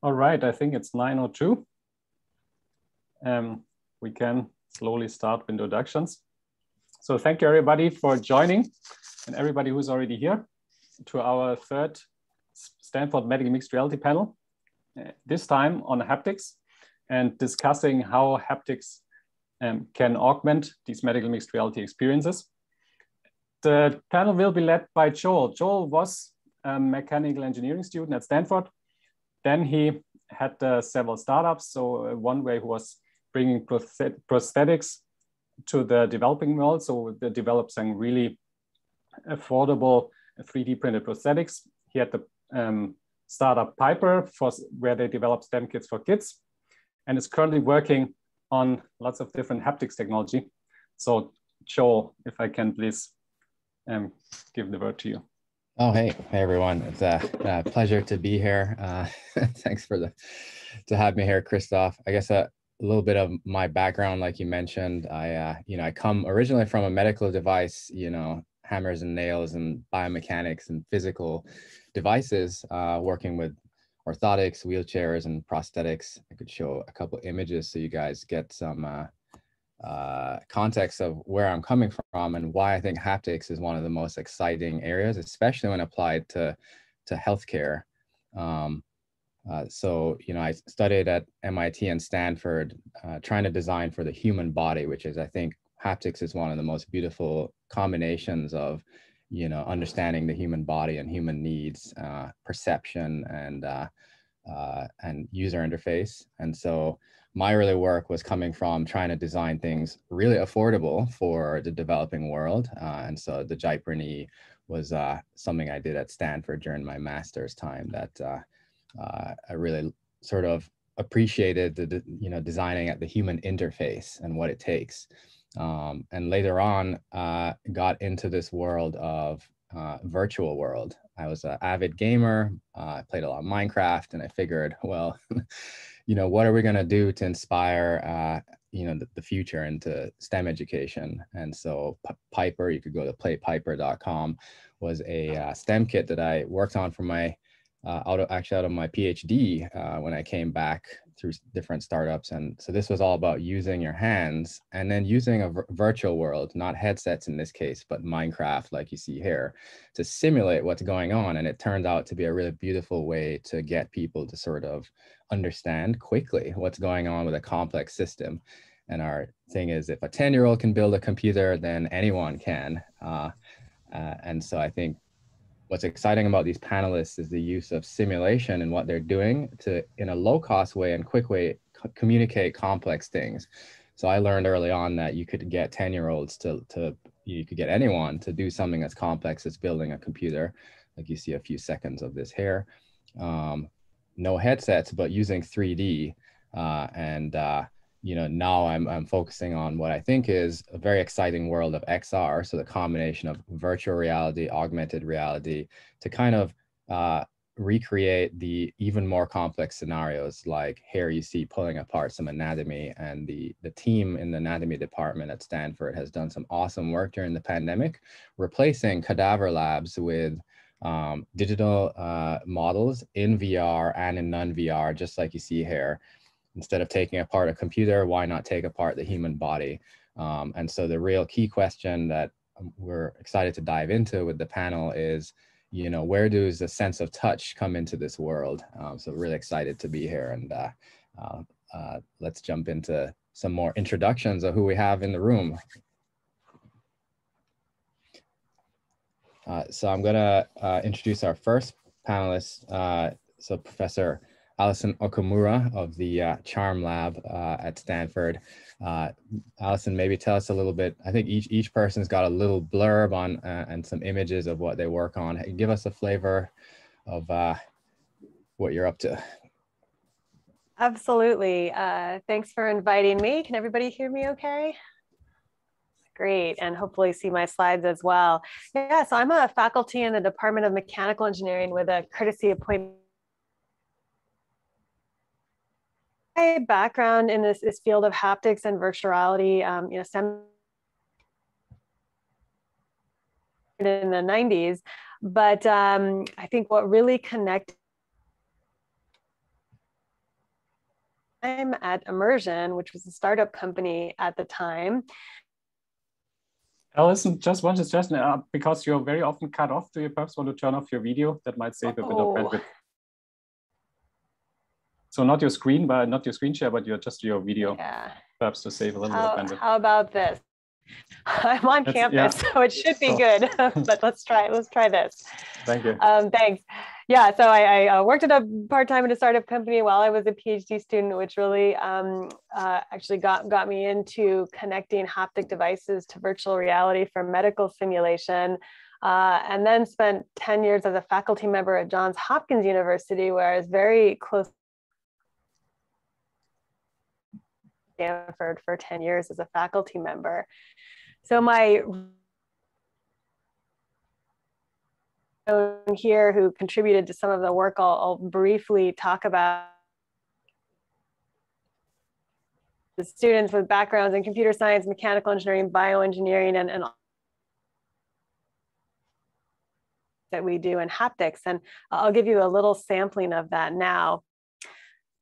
All right, I think it's 9.02. Um, we can slowly start with introductions. So thank you everybody for joining and everybody who's already here to our third Stanford Medical Mixed Reality panel, uh, this time on haptics and discussing how haptics um, can augment these medical mixed reality experiences. The panel will be led by Joel. Joel was a mechanical engineering student at Stanford then he had uh, several startups. So uh, one way was bringing prosthetics to the developing world. So they developed some really affordable 3D printed prosthetics. He had the um, startup Piper for where they develop stem kits for kids and is currently working on lots of different haptics technology. So Joel, if I can please um, give the word to you. Oh, hey, hey everyone. It's a, a pleasure to be here. Uh, thanks for the to have me here, Christoph. I guess a, a, little bit of my background, like you mentioned, I uh, you know I come originally from a medical device, you know, hammers and nails and biomechanics and physical devices, uh, working with orthotics, wheelchairs, and prosthetics. I could show a couple images so you guys get some uh, context of where I'm coming from and why I think haptics is one of the most exciting areas, especially when applied to to healthcare. Um, uh, so, you know, I studied at MIT and Stanford, uh, trying to design for the human body, which is, I think, haptics is one of the most beautiful combinations of, you know, understanding the human body and human needs, uh, perception, and uh, uh, and user interface. And so, my early work was coming from trying to design things really affordable for the developing world. Uh, and so the Jaipur knee was uh, something I did at Stanford during my master's time that uh, uh I really sort of appreciated the, you know, designing at the human interface and what it takes. Um, and later on, uh, got into this world of uh, virtual world. I was an avid gamer. I played a lot of Minecraft, and I figured, well, you know, what are we going to do to inspire, uh, you know, the, the, future into STEM education? And so P Piper, you could go to playpiper.com, was a uh, STEM kit that I worked on for my, uh, out of, actually out of my PhD uh, when I came back through different startups. And so this was all about using your hands and then using a virtual world, not headsets in this case, but Minecraft, like you see here, to simulate what's going on. And it turned out to be a really beautiful way to get people to sort of understand quickly what's going on with a complex system. And our thing is, if a 10 year old can build a computer, then anyone can. Uh, uh, and so I think what's exciting about these panelists is the use of simulation and what they're doing to, in a low cost way and quick way, communicate complex things. So I learned early on that you could get 10 year olds to, to, you could get anyone to do something as complex as building a computer. Like you see a few seconds of this here. Um, no headsets, but using 3D. Uh, and uh, you know, now I'm, I'm focusing on what I think is a very exciting world of XR. So the combination of virtual reality, augmented reality to kind of uh, recreate the even more complex scenarios like here you see pulling apart some anatomy and the the team in the anatomy department at stanford has done some awesome work during the pandemic replacing cadaver labs with um, digital uh, models in vr and in non-vr just like you see here instead of taking apart a computer, why not take apart the human body? Um, and so the real key question that um, we're excited to dive into with the panel is, you know, where does the sense of touch come into this world? Um, so really excited to be here and uh, uh, uh, let's jump into some more introductions of who we have in the room. Uh, so I'm gonna uh, introduce our first panelist. Uh, so Professor Allison Okamura of the uh, Charm Lab uh, at Stanford. Uh, Allison, maybe tell us a little bit. I think each each person's got a little blurb on uh, and some images of what they work on. Give us a flavor of uh, what you're up to. Absolutely. Uh, thanks for inviting me. Can everybody hear me okay? Great, and hopefully see my slides as well. Yeah, so I'm a faculty in the Department of Mechanical Engineering with a courtesy appointment my background in this, this field of haptics and virtual reality, um, you know, stem in the 90s. But um, I think what really connected I'm at Immersion, which was a startup company at the time. Allison, just one suggestion, uh, because you're very often cut off, do you perhaps want to turn off your video? That might save a bit of Oh. bandwidth. So not your screen, but not your screen share, but your just your video, Yeah. perhaps to save a little How, bit of bandwidth. how about this? I'm on That's- campus, yeah. so it should be good. but let's try. Let's try this. Thank you. Um, thanks. Yeah, so I, I uh, worked at a part-time at a startup company while I was a PhD student, which really um, uh, actually got, got me into connecting haptic devices to virtual reality for medical simulation. Uh, and then spent 10 years as a faculty member at Johns Hopkins University, where I was very close Stanford for 10 years as a faculty member. So my here who contributed to some of the work I'll, I'll briefly talk about the students with backgrounds in computer science, mechanical engineering, bioengineering, and, and that we do in haptics. And I'll give you a little sampling of that now.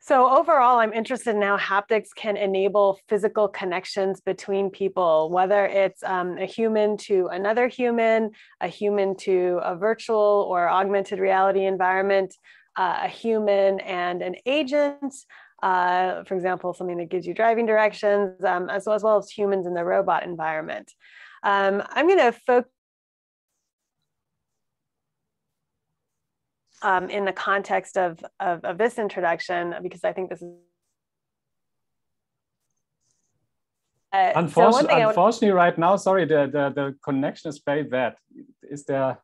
So overall, I'm interested in how haptics can enable physical connections between people, whether it's um, a human to another human, a human to a virtual or augmented reality environment, uh, a human and an agent, uh, for example, something that gives you driving directions, um, as, well, as well as humans in the robot environment. Um, I'm going to focus um, in the context of, of, of, this introduction, because I think this is. Uh, Unfortunately, so unfortunately right now, sorry, the, the, the connection is very bad. Is there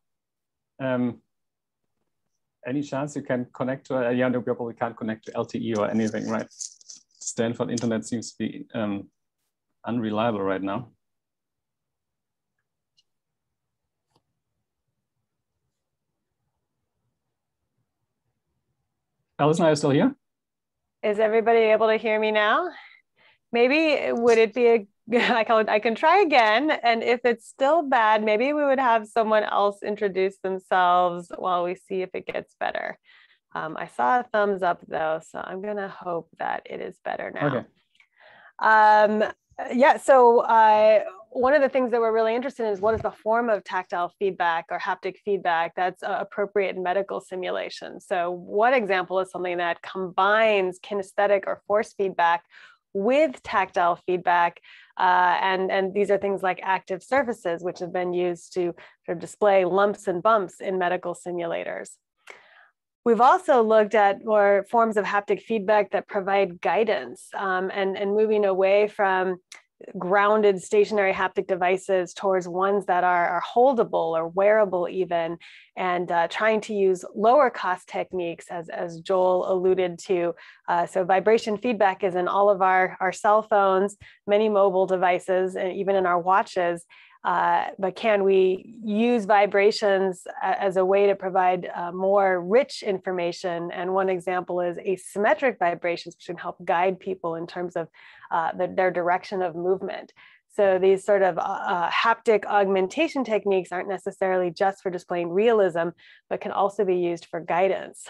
um, any chance you can connect to, uh, yeah, no, we probably can't connect to LTE or anything, right? Stanford internet seems to be um, unreliable right now. Allison, are you still here? Is everybody able to hear me now? Maybe would it be a I can I can try again, and if it's still bad, maybe we would have someone else introduce themselves while we see if it gets better. Um, I saw a thumbs up though, so I'm gonna hope that it is better now. Okay. Um, yeah, so uh, one of the things that we're really interested in is what is the form of tactile feedback or haptic feedback that's uh, appropriate in medical simulation. So one example is something that combines kinesthetic or force feedback with tactile feedback. Uh, and, and these are things like active surfaces, which have been used to sort of display lumps and bumps in medical simulators. We've also looked at more forms of haptic feedback that provide guidance um, and, and moving away from grounded stationary haptic devices towards ones that are, are holdable or wearable even and uh, trying to use lower cost techniques as, as joel alluded to. Uh, so vibration feedback is in all of our, our cell phones many mobile devices and even in our watches uh, but can we use vibrations as a way to provide uh, more rich information? And one example is asymmetric vibrations, which can help guide people in terms of uh, the, their direction of movement. So these sort of uh, haptic augmentation techniques aren't necessarily just for displaying realism, but can also be used for guidance.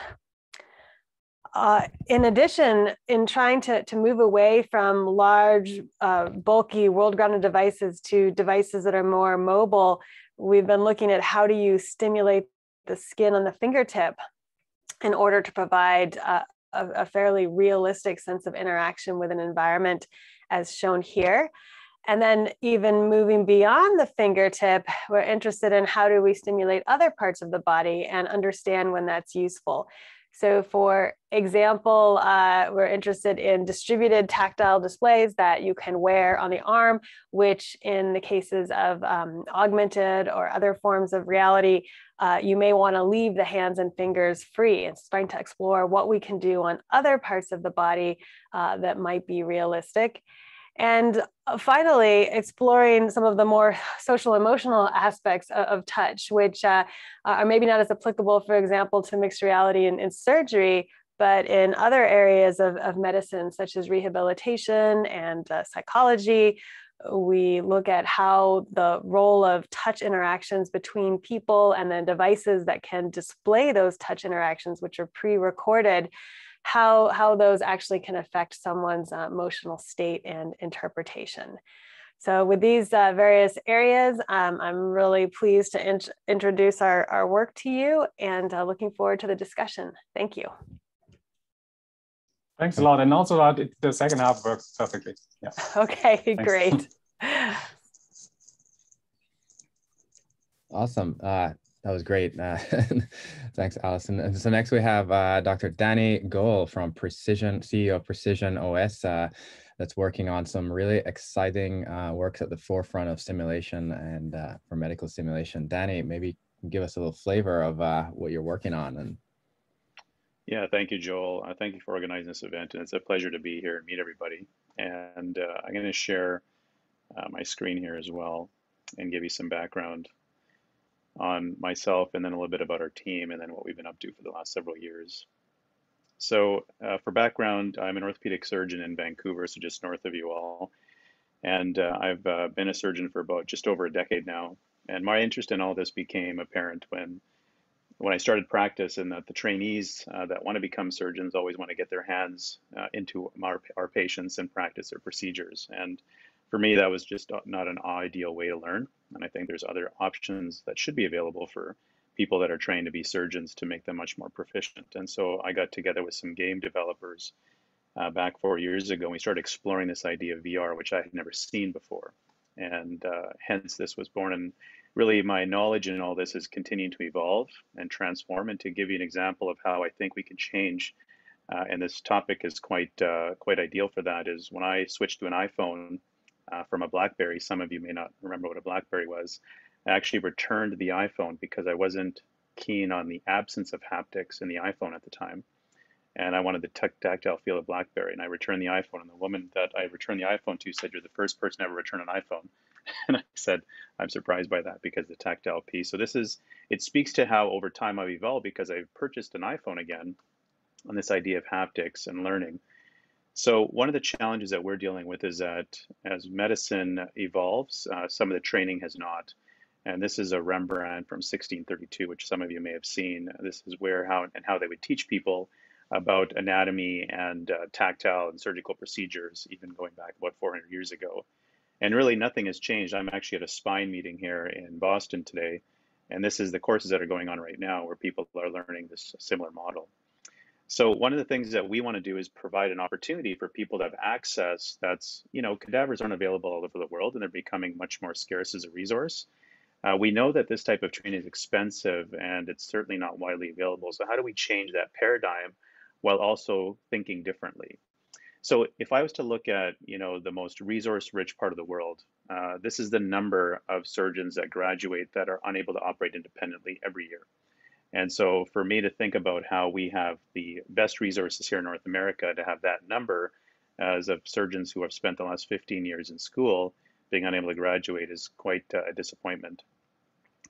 Uh, in addition, in trying to, to move away from large, uh, bulky world grounded devices to devices that are more mobile, we've been looking at how do you stimulate the skin on the fingertip in order to provide a, a fairly realistic sense of interaction with an environment as shown here. And then even moving beyond the fingertip, we're interested in how do we stimulate other parts of the body and understand when that's useful. So for example, uh, we're interested in distributed tactile displays that you can wear on the arm, which in the cases of um, augmented or other forms of reality, uh, you may wanna leave the hands and fingers free. It's trying to explore what we can do on other parts of the body uh, that might be realistic. And finally, exploring some of the more social emotional aspects of, of touch, which uh, are maybe not as applicable, for example, to mixed reality in, in surgery, but in other areas of, of medicine, such as rehabilitation and uh, psychology, we look at how the role of touch interactions between people and the devices that can display those touch interactions, which are pre-recorded, how, how those actually can affect someone's uh, emotional state and interpretation. So with these uh, various areas, um, I'm really pleased to int introduce our, our work to you and uh, looking forward to the discussion. Thank you. Thanks a lot. And also that the second half works perfectly. Yeah. Okay, Thanks. great. awesome. Uh, that was great. Uh, thanks, Allison. And so next we have uh, Dr. Danny Goel from Precision, CEO of Precision OS, uh, that's working on some really exciting uh, works at the forefront of simulation and uh, for medical simulation. Danny, maybe give us a little flavor of uh, what you're working on and yeah, thank you, Joel. Thank you for organizing this event, and it's a pleasure to be here and meet everybody. And I'm going to share my screen here as well and give you some background on myself and then a little bit about our team and then what we've been up to for the last several years. So uh, for background, I'm an orthopedic surgeon in Vancouver, so just north of you all. And uh, I've uh, been a surgeon for about just over a decade now. And my interest in all this became apparent when when I started practice and that the trainees uh, that want to become surgeons always want to get their hands uh, into our, our patients and practice their procedures. And for me, that was just not an ideal way to learn. And I think there's other options that should be available for people that are trained to be surgeons to make them much more proficient. And so I got together with some game developers uh, back four years ago. And we started exploring this idea of VR, which I had never seen before. And uh, hence, this was born. And really my knowledge in all this is continuing to evolve and transform. And to give you an example of how I think we can change, uh, and this topic is quite uh, quite ideal for that, is when I switched to an iPhone uh, from a BlackBerry. Some of you may not remember what a BlackBerry was. I actually returned the iPhone because I wasn't keen on the absence of haptics in the iPhone at the time. And I wanted the tactile feel of BlackBerry. And I returned the iPhone. And the woman that I returned the iPhone to said, You're the first person ever return an iPhone. and I said, I'm surprised by that because the tactile piece. So this is, it speaks to how over time I've evolved because I've purchased an iPhone again on this idea of haptics and learning. So one of the challenges that we're dealing with is that as medicine evolves, uh, some of the training has not. And this is a Rembrandt from 1632, which some of you may have seen. This is where how and how they would teach people about anatomy and uh, tactile and surgical procedures, even going back about 400 years ago. And really nothing has changed. I'm actually at a spine meeting here in Boston today. And this is the courses that are going on right now where people are learning this similar model. So one of the things that we want to do is provide an opportunity for people to have access that's, you know, cadavers aren't available all over the world and they're becoming much more scarce as a resource. Uh, we know that this type of training is expensive and it's certainly not widely available. So how do we change that paradigm while also thinking differently? So if I was to look at, you know, the most resource-rich part of the world, uh, this is the number of surgeons that graduate that are unable to operate independently every year. And so for me to think about how we have the best resources here in North America to have that number as of surgeons who have spent the last 15 years in school being unable to graduate is quite uh, a disappointment.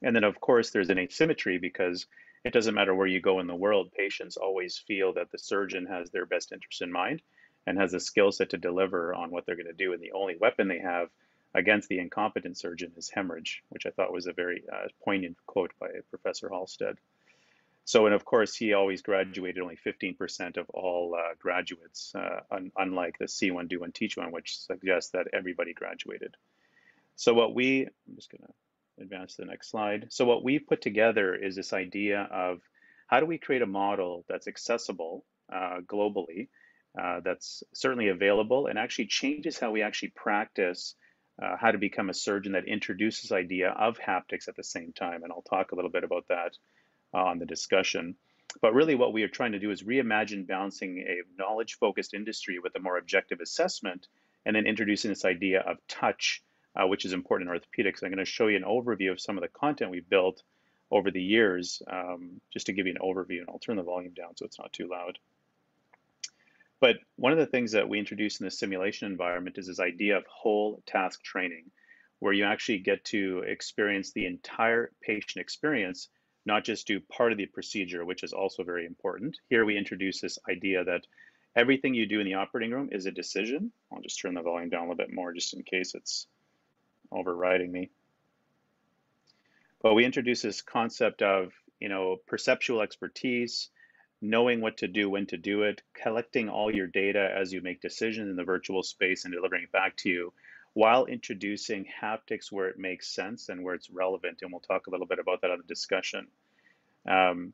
And then of course there's an asymmetry because it doesn't matter where you go in the world, patients always feel that the surgeon has their best interest in mind and has the skill set to deliver on what they're going to do. And the only weapon they have against the incompetent surgeon is hemorrhage, which I thought was a very uh, poignant quote by Professor Halsted. So, and of course, he always graduated only 15% of all uh, graduates, uh, un unlike the see one, do one, teach one, which suggests that everybody graduated. So what we, I'm just going to advance to the next slide. So what we've put together is this idea of how do we create a model that's accessible uh, globally uh, that's certainly available and actually changes how we actually practice uh, how to become a surgeon that introduces idea of haptics at the same time. And I'll talk a little bit about that uh, on the discussion. But really what we are trying to do is reimagine balancing a knowledge-focused industry with a more objective assessment and then introducing this idea of touch, uh, which is important in orthopedics. I'm going to show you an overview of some of the content we've built over the years, um, just to give you an overview, and I'll turn the volume down so it's not too loud. But one of the things that we introduce in the simulation environment is this idea of whole task training, where you actually get to experience the entire patient experience, not just do part of the procedure, which is also very important. Here we introduce this idea that everything you do in the operating room is a decision. I'll just turn the volume down a little bit more just in case it's overriding me. But we introduce this concept of, you know, perceptual expertise, knowing what to do, when to do it, collecting all your data as you make decisions in the virtual space and delivering it back to you, while introducing haptics where it makes sense and where it's relevant. And we'll talk a little bit about that on the discussion. Um,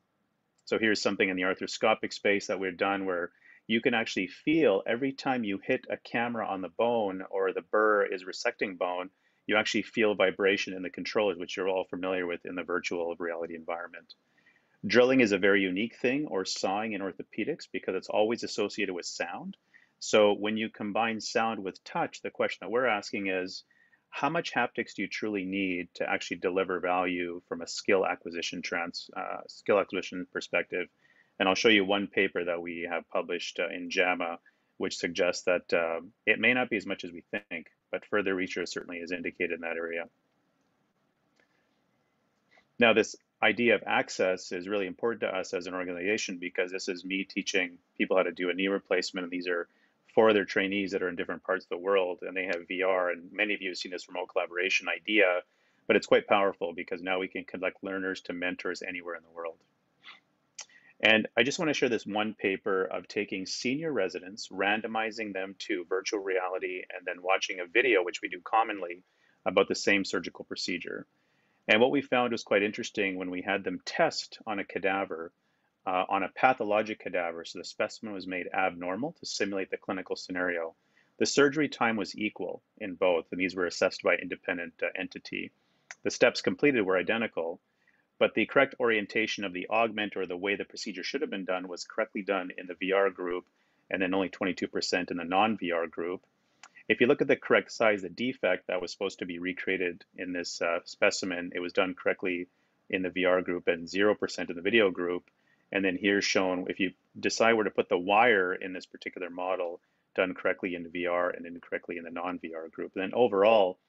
so here's something in the arthroscopic space that we've done where you can actually feel every time you hit a camera on the bone or the burr is resecting bone, you actually feel vibration in the controllers, which you're all familiar with in the virtual reality environment. Drilling is a very unique thing, or sawing in orthopedics, because it's always associated with sound. So when you combine sound with touch, the question that we're asking is, how much haptics do you truly need to actually deliver value from a skill acquisition trans uh, skill acquisition perspective? And I'll show you one paper that we have published uh, in JAMA, which suggests that uh, it may not be as much as we think, but further research certainly is indicated in that area. Now, this idea of access is really important to us as an organization because this is me teaching people how to do a knee replacement. And these are four other trainees that are in different parts of the world and they have VR. And many of you have seen this remote collaboration idea, but it's quite powerful because now we can connect learners to mentors anywhere in the world. And I just want to share this one paper of taking senior residents, randomizing them to virtual reality, and then watching a video, which we do commonly, about the same surgical procedure. And what we found was quite interesting when we had them test on a cadaver, uh, on a pathologic cadaver, so the specimen was made abnormal to simulate the clinical scenario. The surgery time was equal in both, and these were assessed by independent uh, entity. The steps completed were identical, but the correct orientation of the augment or the way the procedure should have been done was correctly done in the VR group, and then only 22% in the non-VR group. If you look at the correct size, the defect that was supposed to be recreated in this uh, specimen, it was done correctly in the VR group and 0% in the video group. And then here's shown if you decide where to put the wire in this particular model, done correctly in VR and incorrectly in the non-VR group. Then overall,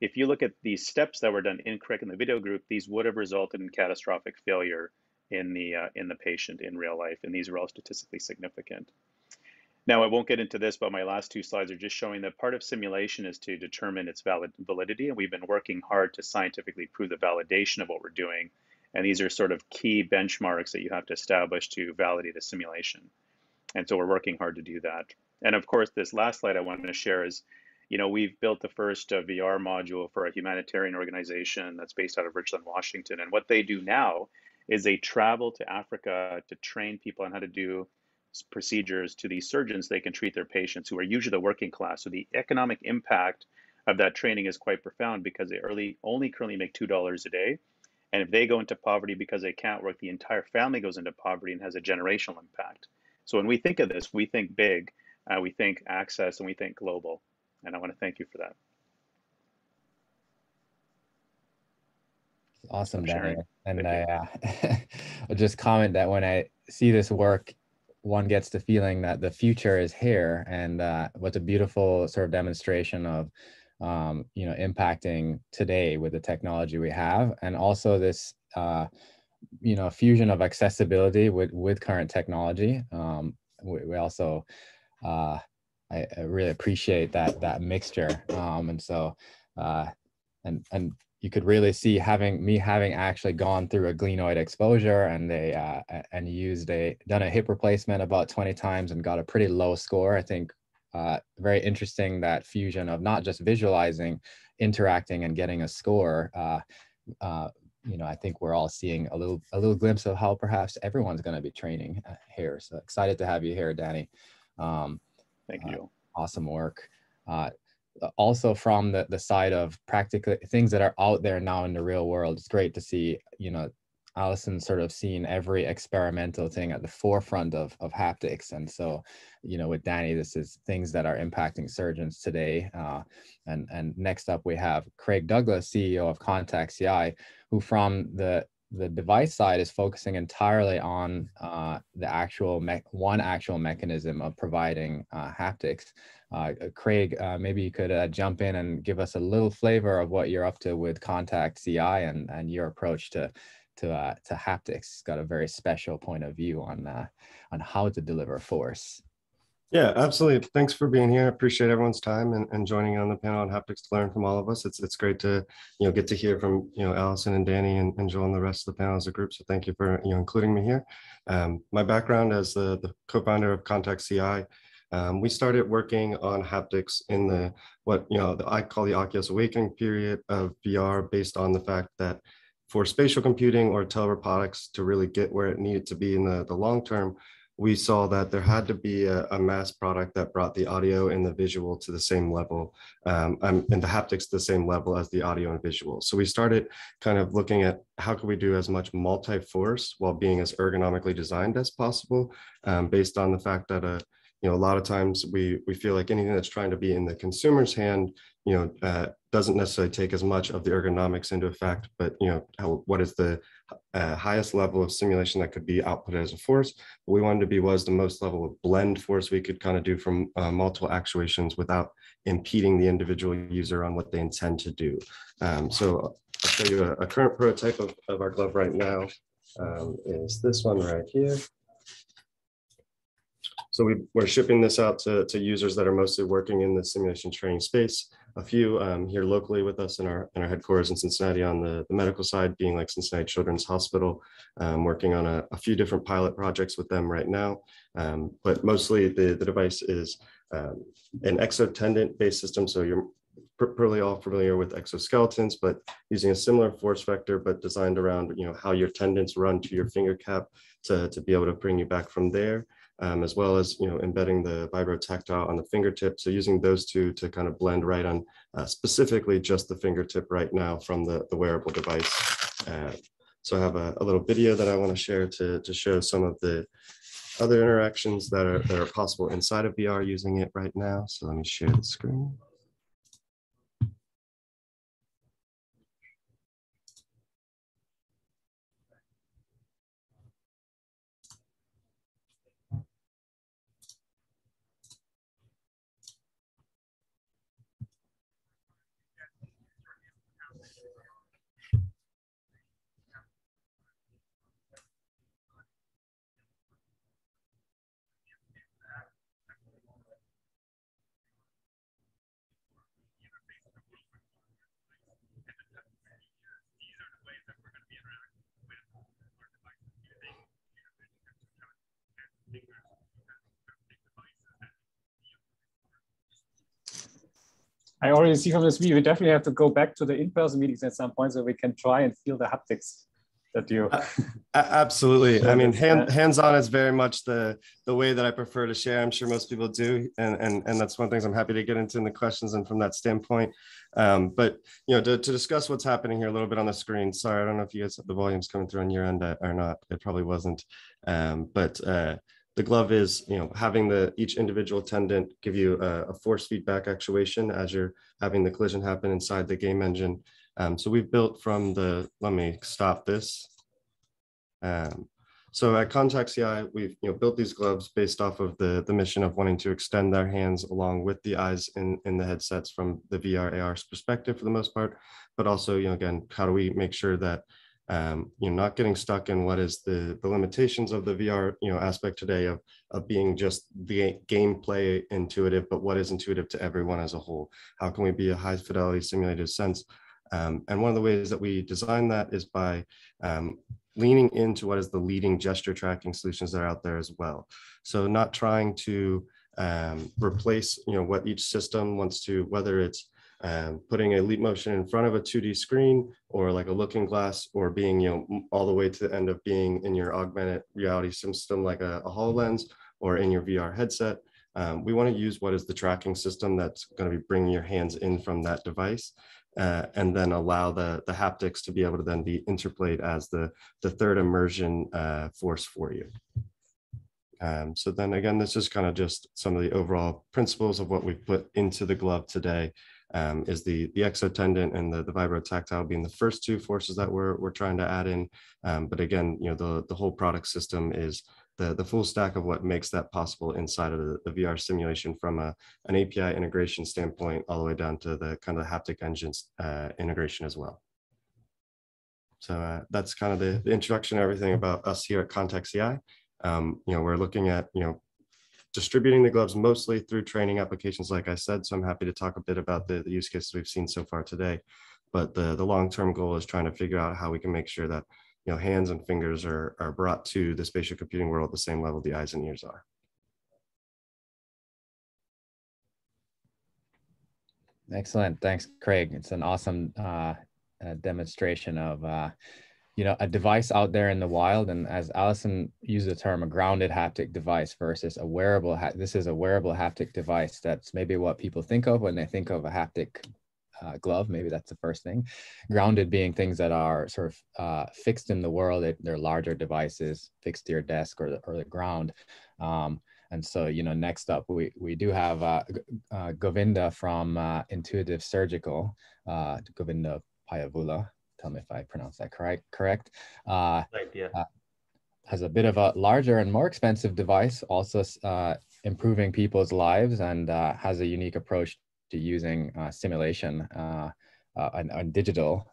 if you look at these steps that were done incorrect in the video group, these would have resulted in catastrophic failure in the uh, in the patient in real life, and these are all statistically significant. Now, I won't get into this, but my last two slides are just showing that part of simulation is to determine its valid validity, and we've been working hard to scientifically prove the validation of what we're doing. And these are sort of key benchmarks that you have to establish to validate a simulation. And so we're working hard to do that. And of course, this last slide I wanted to share is, you know, we've built the first uh, VR module for a humanitarian organization that's based out of Richland, Washington. And what they do now is they travel to Africa to train people on how to do procedures to these surgeons, they can treat their patients who are usually the working class. So the economic impact of that training is quite profound because they early, only currently make $2 a day. And if they go into poverty because they can't work, the entire family goes into poverty and has a generational impact. So when we think of this, we think big, uh, we think access, and we think global. And I want to thank you for that. Awesome, Danny. And I uh, will just comment that when I see this work one gets the feeling that the future is here and uh, what's a beautiful sort of demonstration of um, you know impacting today with the technology we have and also this uh, you know fusion of accessibility with with current technology um, we, we, also uh, I, I, really appreciate that that mixture um, and so uh, and and you could really see having me having actually gone through a glenoid exposure and they uh, and used a done a hip replacement about 20 times and got a pretty low score. I think uh, very interesting that fusion of not just visualizing, interacting, and getting a score. Uh, uh you know, I think we're all seeing a little a little glimpse of how perhaps everyone's going to be training uh, here. So excited to have you here, Danny. Um, Thank uh, you. awesome work also from the, the side of practically things that are out there now in the real world it's great to see you know Allison sort of seen every experimental thing at the forefront of, of haptics. And so, you know, with Danny, this is things that are impacting surgeons today. Uh, and, and next up, we have Craig Douglass, CEO of Contact CI, who from the the device side is focusing entirely on uh, the actual one actual mechanism of providing uh, haptics. Uh, Craig, uh, maybe you could uh, jump in and give us a little flavor of what you're up to with Contact CI and, and your approach to to uh, to haptics. Got a very special point of view on on how to deliver force. Yeah, absolutely. Thanks for being here. I appreciate everyone's time and, and joining on the panel on haptics to learn from all of us. It's it's great to you know get to hear from you know Allison and Danny and, and Joel and the rest of the panel as a group. So thank you for you know including me here. Um, my background as the, the co-founder of Contact CI, um, we started working on haptics in the what you know the, I call the Oculus awakening period of VR, based on the fact that for spatial computing or telerobotics to really get where it needed to be in the, the long term, we saw that there had to be a, a, mass product that brought the audio and the visual to the same level um, and the haptics to the same level as the audio and visual. So we started kind of looking at how can we do as much multi-force while being as ergonomically designed as possible um, based on the fact that a, uh, you know, a lot of times we, we feel like anything that's trying to be in the consumer's hand, you know, uh, doesn't necessarily take as much of the ergonomics into effect, but, you know, how, what is the uh, highest level of simulation that could be output as a force? What we wanted to be was the most level of blend force we could kind of do from uh, multiple actuations without impeding the individual user on what they intend to do. Um, so I'll show you a, a current prototype of, of our glove right now um, is this one right here. So we, we're shipping this out to, to users that are mostly working in the simulation training space. A few um, here locally with us in our, in our headquarters in Cincinnati on the, the medical side, being like Cincinnati Children's Hospital, um, working on a, a, few different pilot projects with them right now. Um, but mostly the, the device is um, an exotendon based system. So you're probably all familiar with exoskeletons, but using a similar force vector, but designed around you know how your tendons run to your finger cap to, to be able to bring you back from there um, as well as you know embedding the vibrotactile on the fingertip. So using those two to kind of blend right on uh, specifically just the fingertip right now from the, the wearable device. Uh, so I have a, a, little video that I want to share to, to show some of the other interactions that are, that are possible inside of VR using it right now. So let me share the screen. I already see from this video, we definitely have to go back to the in-person meetings at some point so we can try and feel the haptics that you. Uh, absolutely. I mean, hand, hands-on is very much the the way that I prefer to share. I'm sure most people do, and and and that's one of the things I'm happy to get into in the questions and from that standpoint. Um, but you know, to, to discuss what's happening here a little bit on the screen. Sorry, I don't know if you guys the volume's coming through on your end uh, or not. It probably wasn't. Um, but uh, the glove is, you know, having the each individual tendon give you a, a, force feedback actuation as you're having the collision happen inside the game engine. Um, so we've built from the, let me stop this. Um, so at Contact CI, we've you know built these gloves based off of the the mission of wanting to extend their hands along with the eyes in in the headsets from the VR AR perspective for the most part, but also you know again how do we make sure that um, you know, not getting stuck in what is the the limitations of the VR, you know, aspect today of of being just the gameplay intuitive, but what is intuitive to everyone as a whole? How can we be a high fidelity simulated sense? Um, and one of the ways that we design that is by um, leaning into what is the leading gesture tracking solutions that are out there as well. So not trying to um, replace, you know, what each system wants to, whether it's um, putting a leap motion in front of a 2D screen or like a looking glass or being, you know, all the way to the end of being in your augmented reality system like a, a HoloLens or in your VR headset. Um, we want to use what is the tracking system that's going to be bringing your hands in from that device uh, and then allow the, the haptics to be able to then be interplayed as the, the third immersion uh, force for you. Um, so then again, this is kind of just some of the overall principles of what we've put into the glove today um, is the, the exotendon and the, the vibrotactile being the first two forces that we're, we're trying to add in. Um, but again, you know, the, the whole product system is the, the full stack of what makes that possible inside of the, the VR simulation from a, an API integration standpoint, all the way down to the kind of the haptic engines uh, integration as well. So uh, that's kind of the, the introduction, everything about us here at Contact CI. Um, you know, we're looking at, you know, distributing the gloves mostly through training applications, like I said. So I'm happy to talk a bit about the, the use cases we've seen so far today. But the, the long-term goal is trying to figure out how we can make sure that you know hands and fingers are, are brought to the spatial computing world at the same level the eyes and ears are. Excellent. Thanks, Craig. It's an awesome uh, uh, demonstration of, uh, you know, a device out there in the wild. And as Allison used the term, a grounded haptic device versus a wearable. this is a wearable haptic device. That's maybe what people think of when they think of a haptic uh, glove. Maybe that's the first thing. Grounded being things that are sort of uh, fixed in the world. they're larger devices fixed to your desk or the, or the ground. Um, and so, you know, next up, we, we do have uh, uh, Govinda from uh, Intuitive Surgical, uh, Govinda Payyavula. If I pronounce that correct. Correct. Uh, right. Yeah. Uh, has a bit of a larger and more expensive device, also improving people's lives, and has a unique approach to using simulation and, and, digital.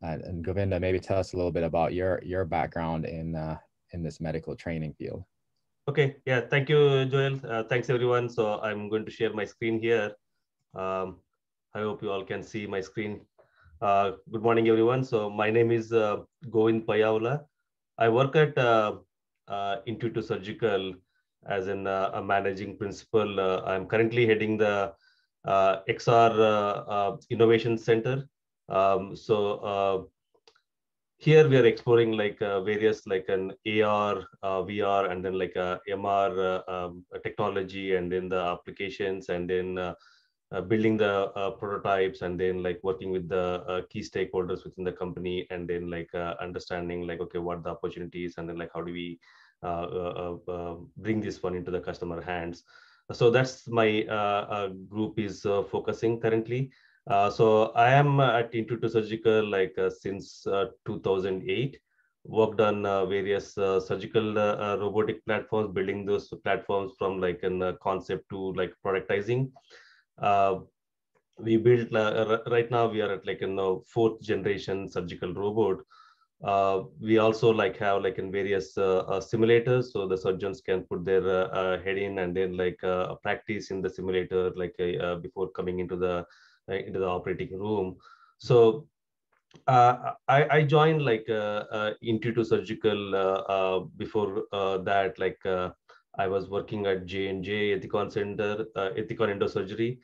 and Govinda, maybe tell us a little bit about your your background in in this medical training field. Okay, yeah, thank you, Joel. Uh, thanks, everyone. So I'm going to share my screen here. Um, I hope you all can see my screen. Uh, good morning, everyone. So my name is uh, Govind Payyavula. I work at uh, uh, Intuitive Surgical as an, uh, a managing principal. Uh, I'm currently heading the XR Innovation Center. Um, so here we are exploring like uh, various like an AR, uh, VR, and then like a MR uh, um, technology, and then the applications, and then uh, uh, building the uh, prototypes, and then like working with the key stakeholders within the company, and then like understanding like okay what the opportunities, and then like how do we bring this one into the customer hands. So that's my group is focusing currently. Uh, so I am at Intuitive Surgical like uh, since uh, 2008. Worked on uh, various uh, surgical uh, robotic platforms, building those platforms from like a concept to like productizing. We built right now we are at like a fourth generation surgical robot. we also like have like in various simulators, so the surgeons can put their head in and then like practice in the simulator like before coming into the into the operating room. So uh, I, I, joined like uh, uh, Intuitive Surgical uh, uh, before uh, that. Like I was working at J and J Ethicon Center, uh, Ethicon Endosurgery.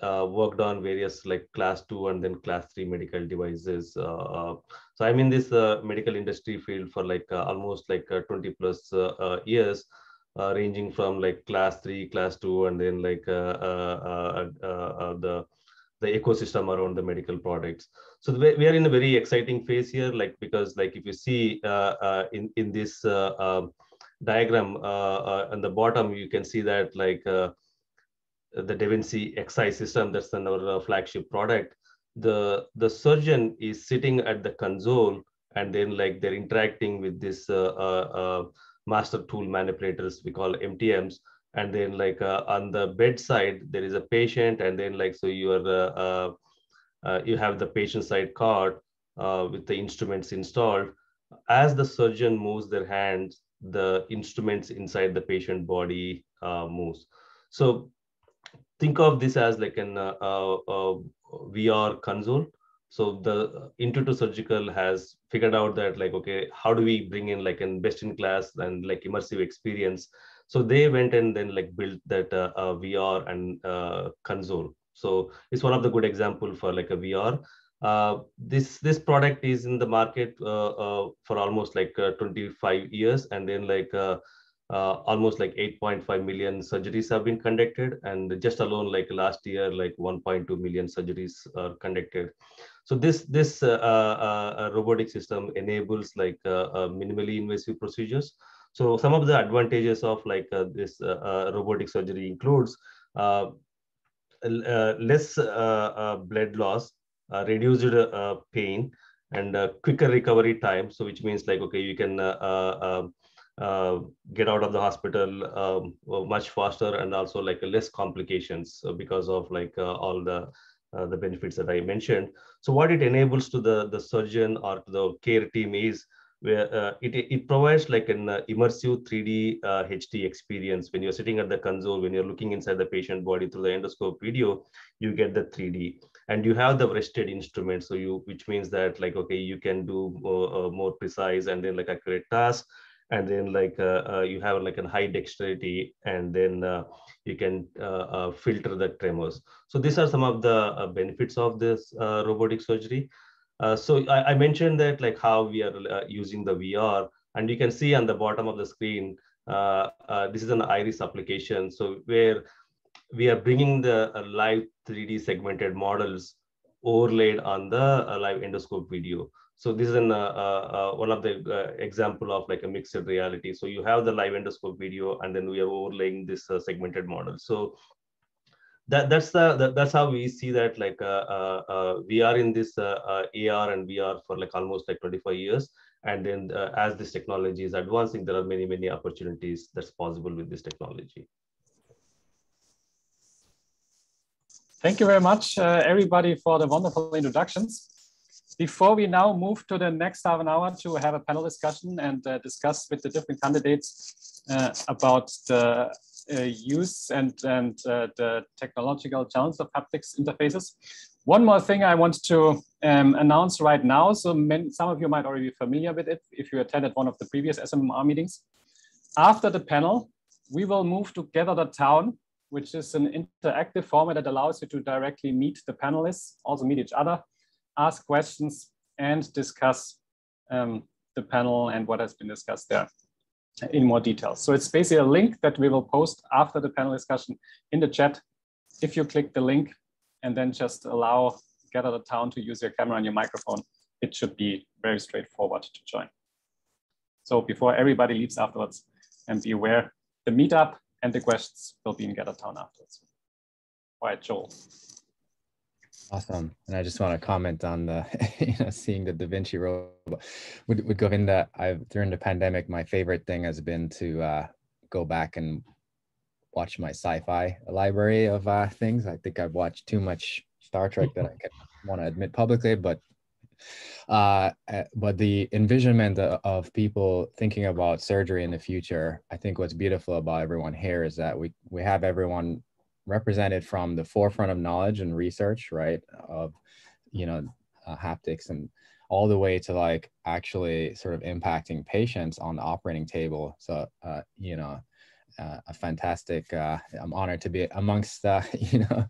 Uh, worked on various like class two and then class three medical devices. Uh, so I'm in this medical industry field for like almost like 20 plus years. ranging from like class three, class two, and then like the the ecosystem around the medical products. So we are in a very exciting phase here, like because like if you see uh, uh, in in this uh, um, diagram uh, uh, on the bottom, you can see that like uh, the Da Vinci Xi system, that's our flagship product. The the surgeon is sitting at the console, and then like they're interacting with this master tool manipulators we call MTMs and then like uh, on the bedside there is a patient and then like so you are uh, uh, uh you have the patient side cart uh, with the instruments installed as the surgeon moves their hands the instruments inside the patient body uh, moves so think of this as like an vr console so the intuitive surgical has figured out that like okay how do we bring in like an best in class and like immersive experience so they went and then like built that uh, uh, VR and uh, console. So it's one of the good example for like a VR. Uh, this this product is in the market uh, uh, for almost like 25 years, and then like almost like 8.5 million surgeries have been conducted, and just alone like last year, like 1.2 million surgeries are conducted. So this this robotic system enables like minimally invasive procedures. So some of the advantages of like uh, this uh, uh, robotic surgery includes less blood loss, reduced pain, and quicker recovery time. So which means like, okay, you can um, uh, get out of the hospital um, much faster and also like less complications because of like uh, all the uh, the benefits that I mentioned. So what it enables to the the surgeon or to the care team is where uh, it, it provides like an uh, immersive 3D HD uh, experience. When you're sitting at the console, when you're looking inside the patient body through the endoscope video, you get the 3D and you have the wristed instrument. So you, which means that like, okay, you can do more, uh, more precise and then like accurate tasks. And then like uh, you have like a high dexterity and then you can filter the tremors. So these are some of the benefits of this robotic surgery. Uh, so I, I, mentioned that like how we are uh, using the VR and you can see on the bottom of the screen, uh, uh this is an iris application. So where we are bringing the uh, live 3D segmented models overlaid on the live endoscope video. So this is an, one of the example of like a mixed reality. So you have the live endoscope video and then we are overlaying this segmented model. So that that's the that, that's how we see that like uh, uh, uh we are in this uh, uh AR and VR for like almost like 25 years and then uh, as this technology is advancing there are many many opportunities that's possible with this technology thank you very much everybody for the wonderful introductions before we now move to the next half an hour to have a panel discussion and discuss with the different candidates about the uh, use and, and uh, the technological challenge of haptics interfaces. One more thing I want to um, announce right now. So many, some of you might already be familiar with it if you attended one of the previous SMMR meetings. After the panel, we will move to Gather the Town, which is an interactive format that allows you to directly meet the panelists, also meet each other, ask questions, and discuss um, the panel and what has been discussed there in more detail. So it's basically a link that we will post after the panel discussion in the chat. If you click the link and then just allow Gather the Town to use your camera and your microphone, it should be very straightforward to join. So before everybody leaves afterwards, and be aware, the meetup and the questions will be in Gather Town afterwards. All right, Joel. Awesome. And I just want to comment on the, you know, seeing the Da Vinci robot. With, with Govinda, I've during the pandemic, my favorite thing has been to uh, go back and watch my sci-fi library of uh, things. I think I've watched too much Star Trek that I can want to admit publicly, but uh, eh, but the envisionment of people thinking about surgery in the future, I think what's beautiful about everyone here is that we we have everyone represented from the forefront of knowledge and research, right? Of, you know, uh, haptics and all the way to like actually sort of impacting patients on the operating table. So, uh, you know, uh, a fantastic, uh, I'm honored to be amongst, uh, you know,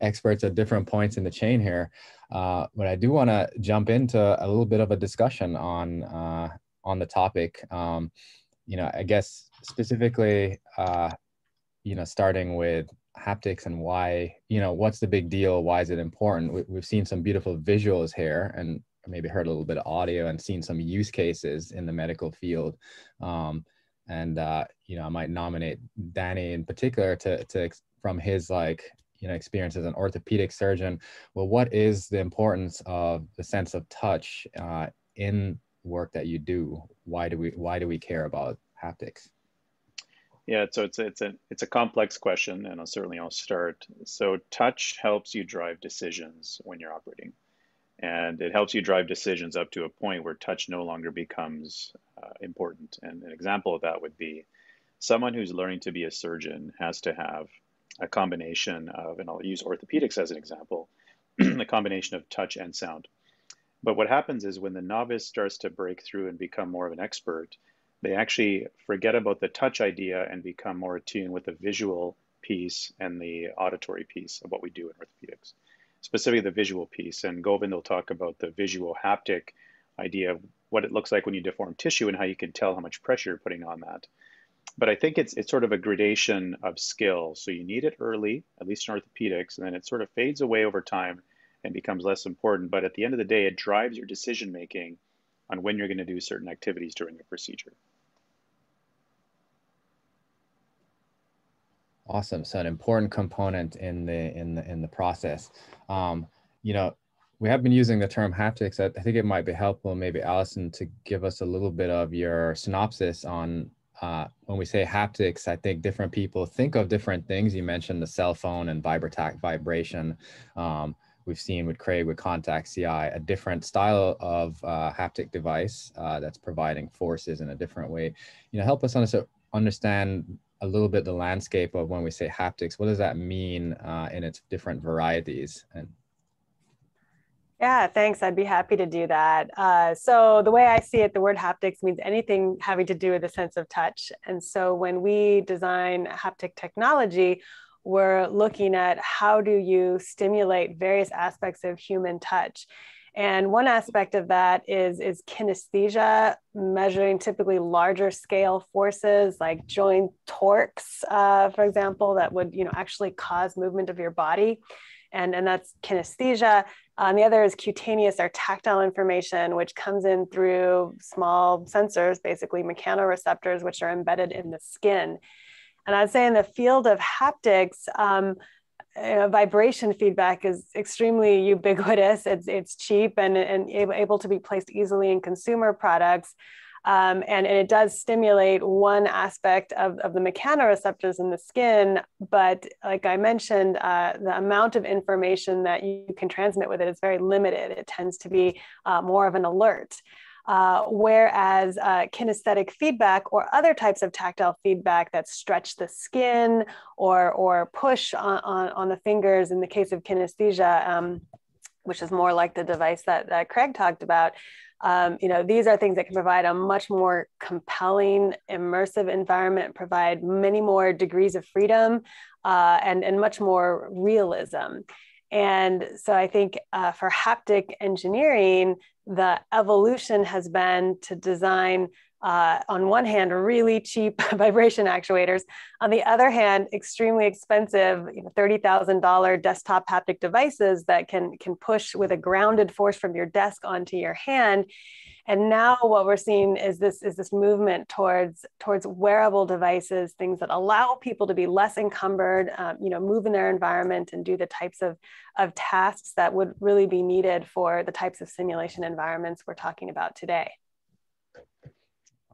experts at different points in the chain here. Uh, but I do want to jump into a little bit of a discussion on, uh, on the topic. Um, you know, I guess specifically, uh, you know, starting with haptics and why you know what's the big deal why is it important we, have seen some beautiful visuals here and maybe heard a little bit of audio and seen some use cases in the medical field um, and uh, you know i might nominate danny in particular to, to from his like you know experience as an orthopedic surgeon. Well what is the importance of the sense of touch uh, in work that you do? Why do we why do we care about haptics? Yeah, so it's it's a it's a complex question, and I'll certainly I'll start. So touch helps you drive decisions when you're operating, and it helps you drive decisions up to a point where touch no longer becomes uh, important. And an example of that would be someone who's learning to be a surgeon has to have a combination of, and I'll use orthopedics as an example, a combination of touch and sound. But what happens is when the novice starts to break through and become more of an expert they actually forget about the touch idea and become more attuned with the visual piece and the auditory piece of what we do in orthopedics, specifically the visual piece. And Govind will talk about the visual haptic idea of what it looks like when you deform tissue and how you can tell how much pressure you're putting on that. But I think it's it's sort of a gradation of skill. So you need it early, at least in orthopedics, and then it sort of fades away over time and becomes less important. But at the end of the day, it drives your decision making on when you're going to do certain activities during a procedure. Awesome. So an important component in the in the in the process. Um, you know, we have been using the term haptics. I, I think it might be helpful, maybe Allison, to give us a little bit of your synopsis on uh, when we say haptics. I think different people think of different things. You mentioned the cell phone and vibratac vibration. Um, we've seen with Craig with Contact CI, a different style of uh, haptic device uh, that's providing forces in a different way. You know, help us understand a little bit the landscape of when we say haptics. What does that mean uh, in its different varieties? And yeah, thanks. I'd be happy to do that. Uh, so the way I see it, the word haptics means anything having to do with a sense of touch. And so when we design haptic technology, we're looking at how do you stimulate various aspects of human touch. And one aspect of that is, is kinesthesia, measuring typically larger scale forces like joint torques, uh, for example, that would you know, actually cause movement of your body. And, and that's kinesthesia. Um, the other is cutaneous or tactile information, which comes in through small sensors, basically mechanoreceptors, which are embedded in the skin. And I'd say in the field of haptics, um, know, vibration feedback is extremely ubiquitous. It's, it's cheap and, and able to be placed easily in consumer products. Um, and, and, it does stimulate one aspect of, of the mechanoreceptors in the skin. But like I mentioned, uh, the amount of information that you can transmit with it is very limited. It tends to be uh, more of an alert. Uh, whereas uh, kinesthetic feedback or other types of tactile feedback that stretch the skin or, or push on, on, on the fingers in the case of kinesthesia, um, which is more like the device that, that Craig talked about, um, you know, these are things that can provide a much more compelling, immersive environment, provide many more degrees of freedom uh, and, and much more realism. And so I think uh, for haptic engineering, the evolution has been to design, uh, on one hand, really cheap vibration actuators. On the other hand, extremely expensive, you know, $30,000 desktop haptic devices that can, can push with a grounded force from your desk onto your hand and now what we're seeing is this is this movement towards towards wearable devices things that allow people to be less encumbered um, you know move in their environment and do the types of of tasks that would really be needed for the types of simulation environments we're talking about today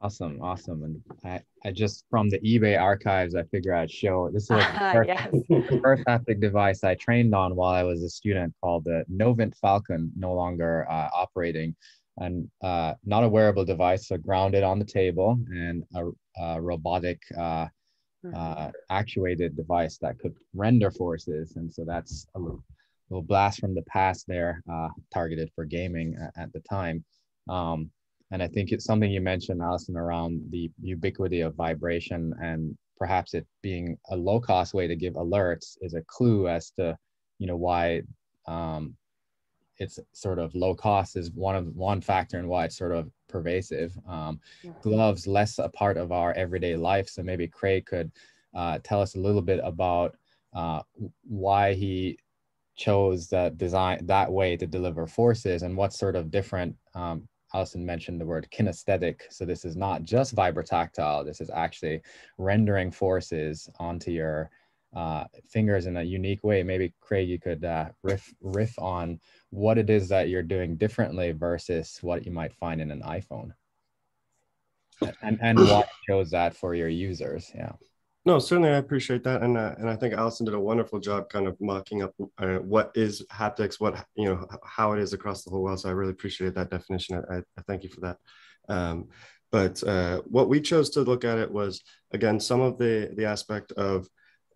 Awesome, awesome. And I, I just from the eBay archives, I figure I'd show this is like the, first, yes. the first haptic device I trained on while I was a student called the Novint Falcon, no longer uh, operating and uh, not a wearable device, so grounded on the table and a, a robotic uh, mm-hmm. uh, actuated device that could render forces. And so that's a little, little blast from the past there, uh, targeted for gaming at, at the time. Um, and I think it's something you mentioned, Allison, around the ubiquity of vibration and perhaps it being a low cost way to give alerts is a clue as to, you know, why um, it's sort of low cost is one of one factor in why it's sort of pervasive. Um, yeah. Gloves less a part of our everyday life, so maybe Craig could uh, tell us a little bit about uh, why he chose the design that way to deliver forces and what sort of different. Um, Allison mentioned the word kinesthetic, so this is not just vibrotactile. This is actually rendering forces onto your uh, fingers in a unique way. Maybe Craig, you could uh, riff riff on what it is that you're doing differently versus what you might find in an iPhone, and and what shows that for your users. Yeah. No, certainly I appreciate that, and uh, and I think Allison did a wonderful job, kind of mocking up uh, what is haptics, what you know, how it is across the whole world. So I really appreciate that definition. I, I thank you for that. Um, but uh, what we chose to look at it was again some of the the aspect of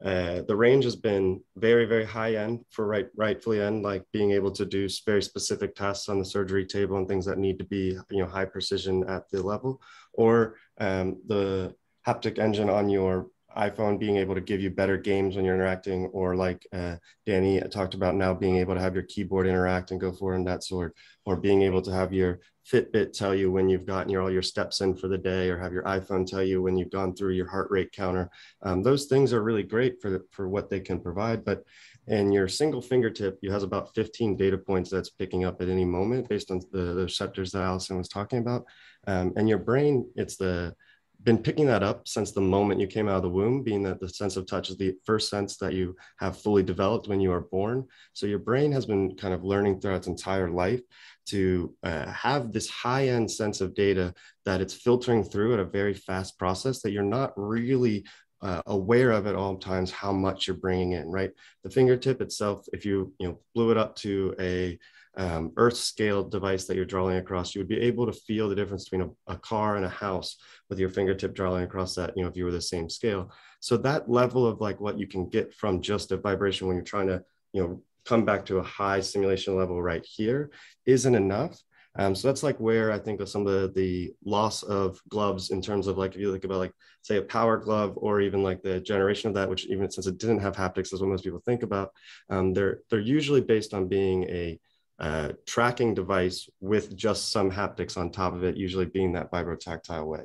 uh, the range has been very, very high end for right, rightfully end, like being able to do very specific tasks on the surgery table and things that need to be, you know, high precision at the level, or um, the haptic engine on your iPhone being able to give you better games when you're interacting, or like uh, Danny talked about now being able to have your keyboard interact and go forward and that sort, or being able to have your Fitbit tell you when you've gotten your all your steps in for the day, or have your iPhone tell you when you've gone through your heart rate counter. Um, those things are really great for for what they can provide, but in your single fingertip, you has about 15 data points that's picking up at any moment based on the, the receptors that Allison was talking about. Um, and your brain, it's the been picking that up since the moment you came out of the womb, being that the sense of touch is the first sense that you have fully developed when you are born. So your brain has been kind of learning throughout its entire life to uh, have this high end sense of data that it's filtering through at a very fast process that you're not really uh, aware of at all times how much you're bringing in, right? The fingertip itself, if you, you know, blew it up to a um, earth scale device that you're drawing across, you would be able to feel the difference between a, a, car and a house with your fingertip drawing across that, you know, if you were the same scale. So that level of like what you can get from just a vibration when you're trying to, you know, come back to a high simulation level right here isn't enough. Um, so that's like where I think of some of the, the loss of gloves in terms of like, if you think about like, say a power glove or even like the generation of that, which even since it didn't have haptics is what most people think about, um, they're, they're usually based on being a uh, tracking device with just some haptics on top of it, usually being that vibrotactile way.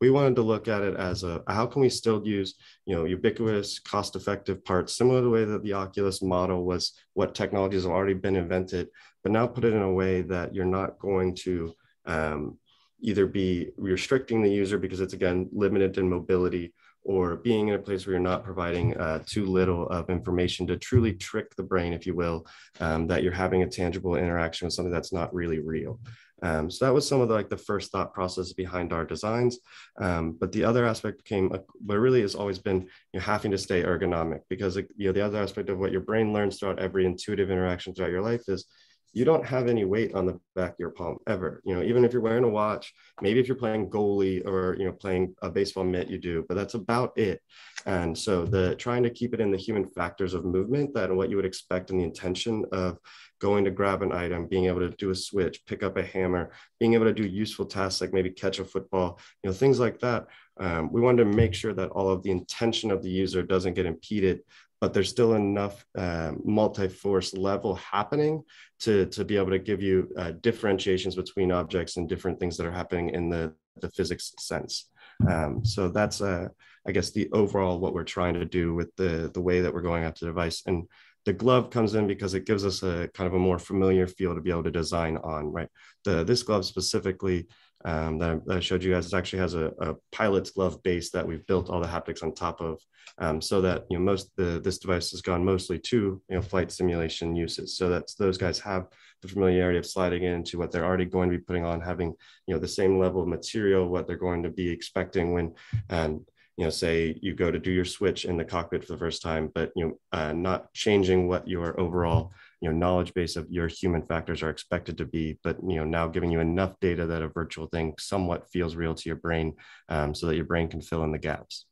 We wanted to look at it as a how can we still use you know ubiquitous, cost-effective parts, similar to the way that the Oculus model was what technologies have already been invented, but now put it in a way that you're not going to um, either be restricting the user because it's again limited in mobility or being in a place where you're not providing uh, too little of information to truly trick the brain, if you will, um, that you're having a tangible interaction with something that's not really real. Um, so that was some of the, like the first thought process behind our designs. Um, but the other aspect came, uh, but really has always been you know, having to stay ergonomic because you know the other aspect of what your brain learns throughout every intuitive interaction throughout your life is you don't have any weight on the back of your palm ever. You know, even if you're wearing a watch, maybe if you're playing goalie or you know playing a baseball mitt, you do, but that's about it. And so the trying to keep it in the human factors of movement that what you would expect in the intention of going to grab an item, being able to do a switch, pick up a hammer, being able to do useful tasks like maybe catch a football, you know, things like that. Um, we wanted to make sure that all of the intention of the user doesn't get impeded but there's still enough uh, multi-force level happening to, to be able to give you uh, differentiations between objects and different things that are happening in the, the physics sense. Um, so that's, uh, I guess, the overall what we're trying to do with the, the way that we're going after the device. And the glove comes in because it gives us a kind of a more familiar feel to be able to design on, right? The, this glove specifically um, that, I, showed you guys. It actually has a, a, pilot's glove base that we've built all the haptics on top of, um, so that you know most the this device has gone mostly to you know flight simulation uses. So that those guys have the familiarity of sliding into what they're already going to be putting on, having you know the same level of material, what they're going to be expecting when um, you know, say you go to do your switch in the cockpit for the first time, but you know, uh, not changing what your overall you know knowledge base of your human factors are expected to be, but you know now giving you enough data that a virtual thing somewhat feels real to your brain, um, so that your brain can fill in the gaps.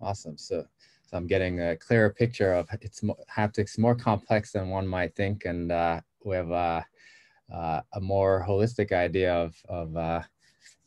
Awesome. So, so I'm getting a clearer picture of it's haptics more complex than one might think, and uh, we have uh, uh, a more holistic idea of of uh,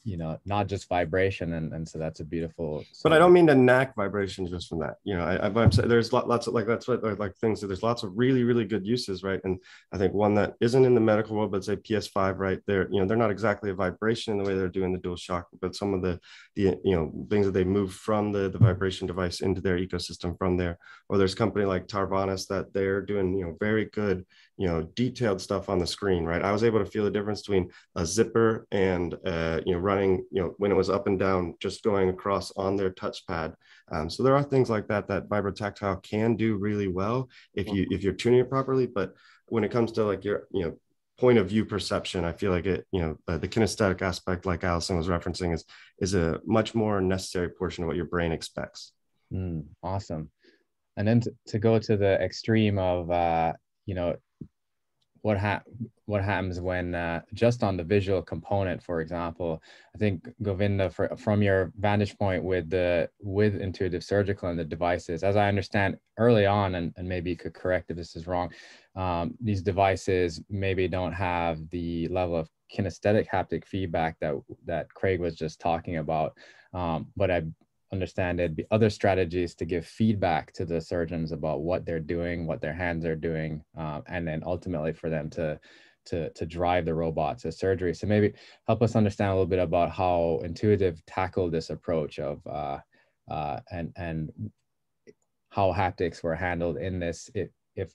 you know not just vibration and, and so that's a beautiful but i don't mean to knack vibration just from that you know I, am saying there's lots of like that's what like things that there's lots of really really good uses right? And i think one that isn't in the medical world but say ps5 right they're you know they're not exactly a vibration in the way they're doing the dual shock but some of the the you know things that they move from the the vibration device into their ecosystem from there. Or there's company like Tanvas that they're doing you know very good you know detailed stuff on the screen right? I was able to feel the difference between a zipper and uh, you know running you know when it was up and down just going across on their touchpad. Um, so there are things like that that vibrotactile can do really well if you if you're tuning it properly. But when it comes to like your you know point of view perception i feel like it you know uh, the kinesthetic aspect like allison was referencing is is a much more necessary portion of what your brain expects. Mm, awesome. And then to, to go to the extreme of uh you know what ha- what happens when uh, just on the visual component, for example, I think Govinda, for, from your vantage point with the with intuitive surgical and the devices, as I understand early on, and, and maybe you could correct if this is wrong, um, these devices maybe don't have the level of kinesthetic haptic feedback that that Craig was just talking about. Um, but I understand it'd be other strategies to give feedback to the surgeons about what they're doing, what their hands are doing, um, and then ultimately for them to to to drive the robot to surgery. So maybe help us understand a little bit about how Intuitive tackled this approach of uh, uh, and and how haptics were handled in this, if if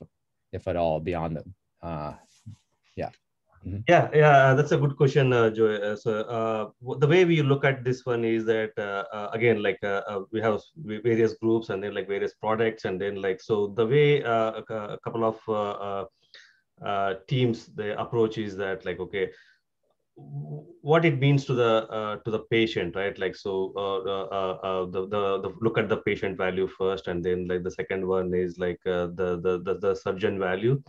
if at all, beyond the uh. Mm-hmm. Yeah, yeah, that's a good question, uh, Joel. Uh, so uh, the way we look at this one is that uh, uh again, like uh, we have various groups and then like various products, and then like so the way a, couple of teams the approach is that like okay, what it means to the to the patient right like so the, the, the look at the patient value first and then like the second one is like the, the, the the surgeon value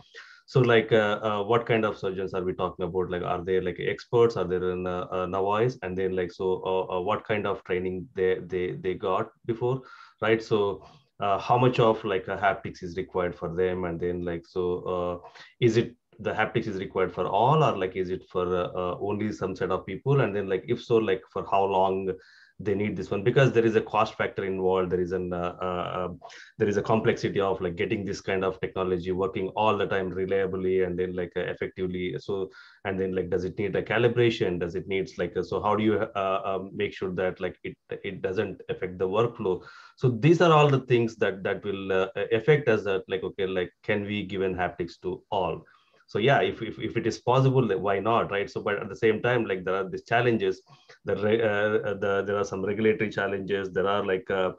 so like uh, what kind of surgeons are we talking about? Like are they like experts? Are they in uh, novice? And then like so what kind of training they they they got before right? So how much of like a haptics is required for them? And then like so is it the haptics is required for all? Or like is it for uh, uh, only some set of people? And then like if so like for how long they need this one because there is a cost factor involved. There is an uh, uh, um, there is a complexity of like getting this kind of technology working all the time reliably and then like uh, effectively. So and then like does it need a calibration? Does it needs like a, so how do you uh, um, make sure that like it it doesn't affect the workflow? So these are all the things that that will affect us that like okay like can we give an haptics to all so yeah if, if, if it is possible why not right? So but at the same time like there are these challenges. The, uh, the there are some regulatory challenges. There are like uh,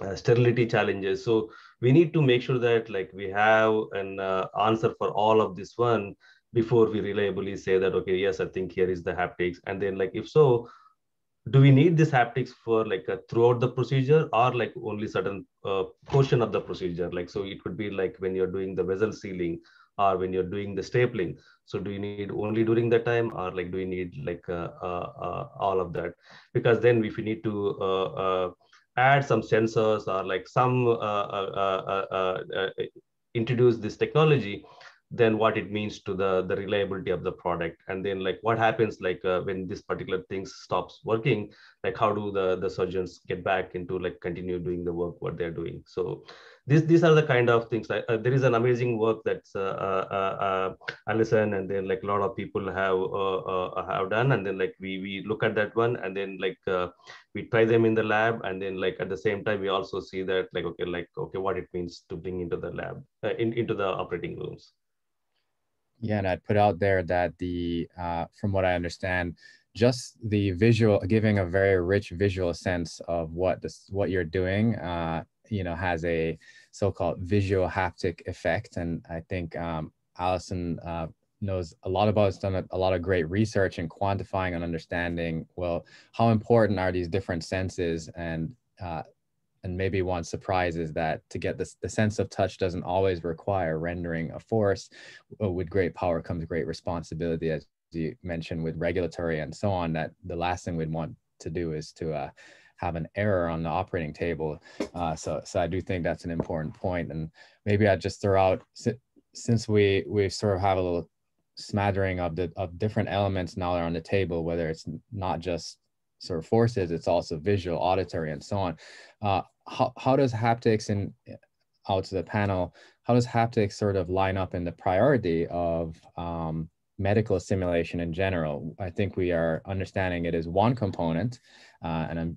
uh, sterility challenges. So we need to make sure that like we have an uh, answer for all of this one before we reliably say that okay yes i think here is the haptics. And then like if so do we need this haptics for like a, throughout the procedure or like only certain uh, portion of the procedure? Like so it could be like when you're doing the vessel sealing or when you're doing the stapling. So do you need only during that time or like do you need like uh, uh, uh, all of that? Because then if you need to uh, uh, add some sensors or like some uh, introduce this technology then what it means to the the reliability of the product. And then like what happens like uh, when this particular thing stops working like how do the the surgeons get back into like continue doing the work what they're doing? So these these are the kind of things like uh, there is an amazing work that's uh, uh, uh, uh and then like a lot of people have have done. And then like we we look at that one and then like we try them in the lab. And then like at the same time we also see that like okay like okay what it means to bring into the lab in, into the operating rooms. Yeah, and I'd put out there that the, from what I understand, just the visual, giving a very rich visual sense of what this, what you're doing, uh, you know, has a so-called visual haptic effect. And I think um, Allison uh, knows a lot about, has done a, a, lot of great research in quantifying and understanding, well, how important are these different senses and uh, and maybe one surprise is that to get this the sense of touch doesn't always require rendering a force with great power comes great responsibility as you mentioned with regulatory and so on that the last thing we'd want to do is to uh, have an error on the operating table. Uh, so so i do think that's an important point. And maybe i just throw out since we we sort of have a little smattering of the of different elements now that are on the table whether it's not just sort of forces it's also visual auditory and so on. Uh, how, how does haptics and out to the panel, how does haptics sort of line up in the priority of um, medical simulation in general? I think we are understanding it as one component, uh, and I'm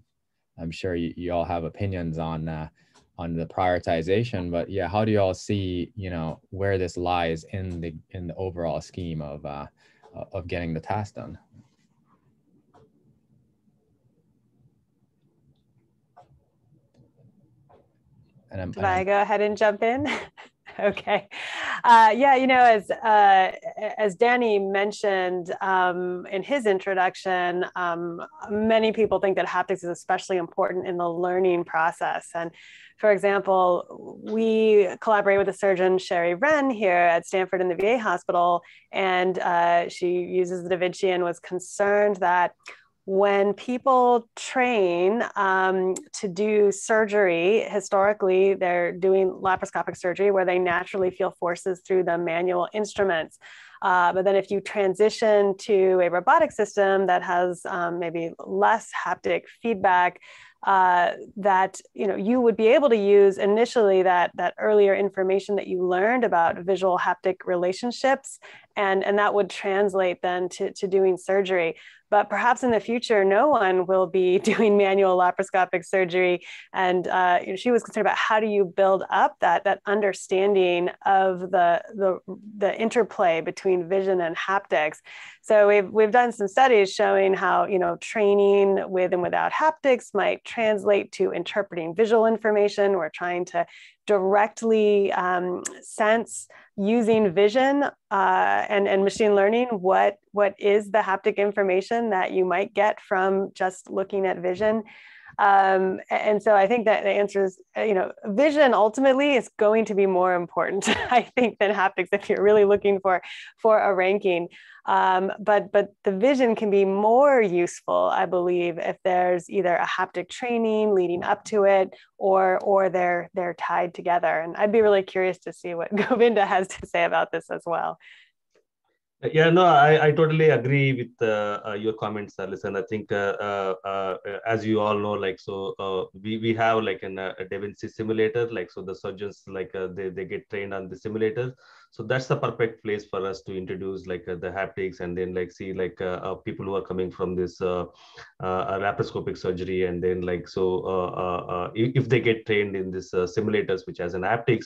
I'm sure you, you all have opinions on uh, on the prioritization. But yeah, how do you all see you know where this lies in the in the overall scheme of uh, of getting the task done? And I'm, Did I go ahead and jump in? okay. Uh, yeah, you know, as uh, as Danny mentioned um, in his introduction, um, many people think that haptics is especially important in the learning process. And for example, we collaborate with a surgeon, Sherry Wren, here at Stanford in the VA hospital, and uh, she uses the Da Vinci and was concerned that when people train um, to do surgery, historically, they're doing laparoscopic surgery where they naturally feel forces through the manual instruments. Uh, but then if you transition to a robotic system that has um, maybe less haptic feedback, uh, that you know you would be able to use initially that that earlier information that you learned about visual haptic relationships and and that would translate then to, to doing surgery but perhaps in the future, no one will be doing manual laparoscopic surgery. And uh, you know, she was concerned about how do you build up that, that understanding of the, the, the interplay between vision and haptics. So we've, we've done some studies showing how, you know, training with and without haptics might translate to interpreting visual information. We're trying to directly um, sense using vision uh, and, and machine learning what, what is the haptic information that you might get from just looking at vision. Um, and so I think that the answer is, uh, you know, vision ultimately is going to be more important, I think, than haptics if you're really looking for for a ranking. Um, but but the vision can be more useful, I believe, if there's either a haptic training leading up to it, or or they're they're tied together. And I'd be really curious to see what Govinda has to say about this as well. Yeah, no, I, I totally agree with uh, uh, your comments, Allison. I think, uh, uh, uh, as you all know, like, so uh, we, we have like an, a Da Vinci simulator, like, so the surgeons, like, they, they get trained on the simulator. So that's the perfect place for us to introduce like the haptics and then like see like people who are coming from this laparoscopic surgery. And then like, so if they get trained in this simulators, which has an haptics,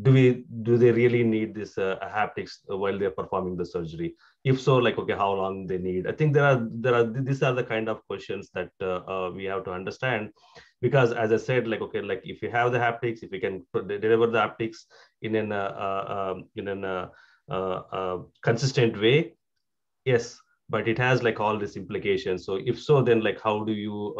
do we do they really need this uh, haptics while they're performing the surgery? If so like okay how long they need? I think there are there are these are the kind of questions that uh, uh, we have to understand. Because as i said like okay like if you have the haptics if you can deliver the haptics in an uh, uh, um, in an uh, consistent way yes. But it has like all these implications. So if so then like how do you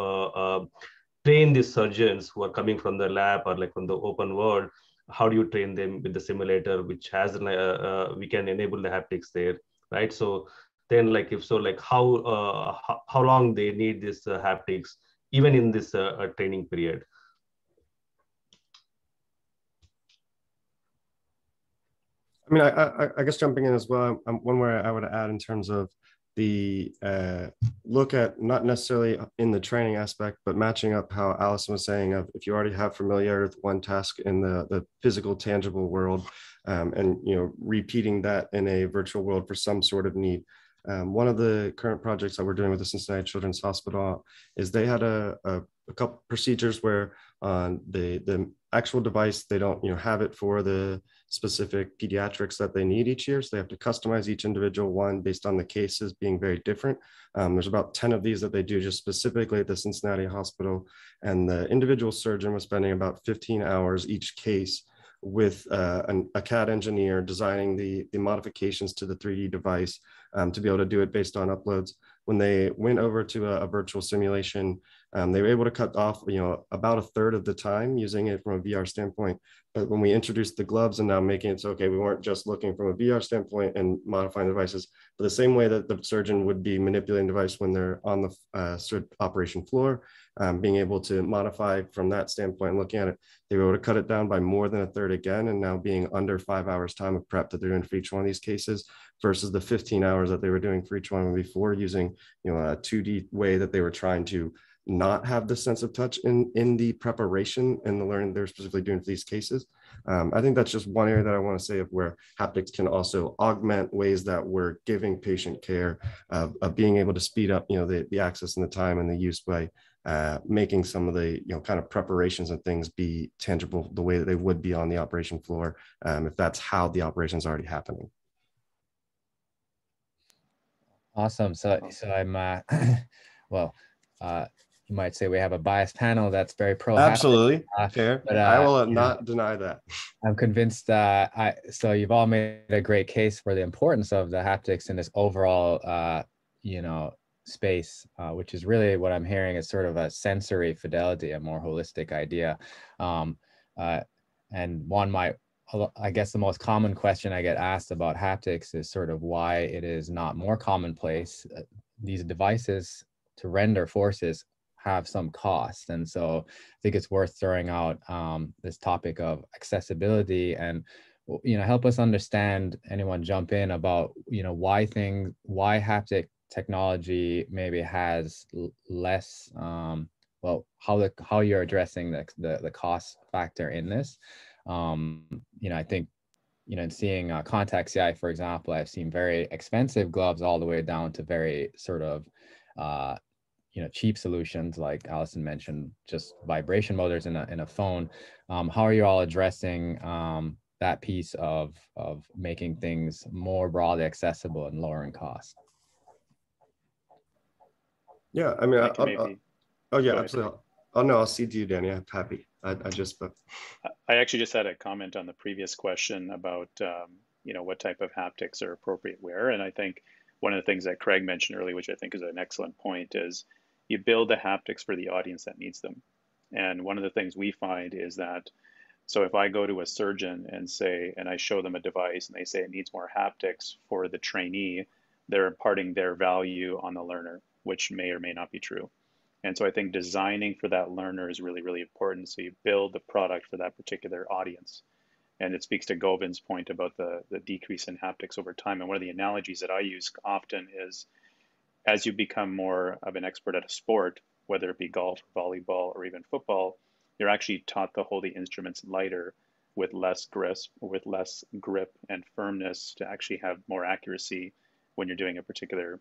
train these surgeons who are coming from the lab or like from the open world how do you train them with the simulator which has uh, uh, we can enable the haptics there right? So then like if so like how uh, how, how, long they need this uh, haptics even in this uh, uh, training period? I mean I, I, I guess jumping in as well um, one way i would add in terms of the uh, look at not necessarily in the training aspect, but matching up how Allison was saying of if you already have familiarity with one task in the, the physical, tangible world, um, and you know repeating that in a virtual world for some sort of need. Um, one of the current projects that we're doing with the Cincinnati Children's Hospital is they had a, a, a couple procedures where on the the actual device they don't you know have it for the specific pediatrics that they need each year. So they have to customize each individual one based on the cases being very different. Um, there's about 10 of these that they do just specifically at the Cincinnati hospital. And the individual surgeon was spending about 15 hours each case with uh, an, a CAD engineer designing the, the modifications to the 3D device um, to be able to do it based on uploads. When they went over to a, a virtual simulation, um, they were able to cut off, you know, about a third of the time using it from a VR standpoint. But when we introduced the gloves and now making it so, okay, we weren't just looking from a VR standpoint and modifying devices, but the same way that the surgeon would be manipulating device when they're on the uh, operation floor, um, being able to modify from that standpoint, and looking at it, they were able to cut it down by more than a third again, and now being under five hours time of prep that they're doing for each one of these cases versus the 15 hours that they were doing for each one before using, you know, a 2D way that they were trying to not have the sense of touch in in the preparation and the learning they're specifically doing for these cases. Um, I think that's just one area that I want to say of where haptics can also augment ways that we're giving patient care, uh, of being able to speed up, you know, the, the access and the time and the use by uh, making some of the, you know, kind of preparations and things be tangible the way that they would be on the operation floor um, if that's how the operation is already happening. Awesome. So, so I'm, uh, well, uh, you might say we have a biased panel that's very pro. Absolutely, uh, fair. But uh, I will not know, deny that. I'm convinced. Uh, I so you've all made a great case for the importance of the haptics in this overall, uh, you know, space, uh, which is really what I'm hearing is sort of a sensory fidelity, a more holistic idea. Um, uh, and one might, I guess, the most common question I get asked about haptics is sort of why it is not more commonplace. These devices to render forces have some cost. And so I think it's worth throwing out um, this topic of accessibility and you know help us understand anyone jump in about you know why things why haptic technology maybe has less um, well how the how you're addressing the, the the cost factor in this um, you know i think you know, in seeing uh, contact CI, for example, I've seen very expensive gloves all the way down to very sort of uh, you know cheap solutions like Allison mentioned, just vibration motors in a in a phone. Um, how are you all addressing um, that piece of of making things more broadly accessible and lowering costs? Yeah, I mean, I I, oh yeah, absolutely. Oh no, I'll see you, Danny. I'm happy. I, I just. But... I actually just had a comment on the previous question about um, you know what type of haptics are appropriate where, and I think one of the things that Craig mentioned earlier, which I think is an excellent point, is you build the haptics for the audience that needs them. And one of the things we find is that so if I go to a surgeon and say, and I show them a device and they say it needs more haptics for the trainee, they're imparting their value on the learner, which may or may not be true. And so I think designing for that learner is really, really important. So you build the product for that particular audience. And it speaks to Govind's point about the, the decrease in haptics over time. And one of the analogies that I use often is as you become more of an expert at a sport, whether it be golf, volleyball, or even football, you're actually taught to hold the instruments lighter with less grip, with less grip and firmness to actually have more accuracy when you're doing a particular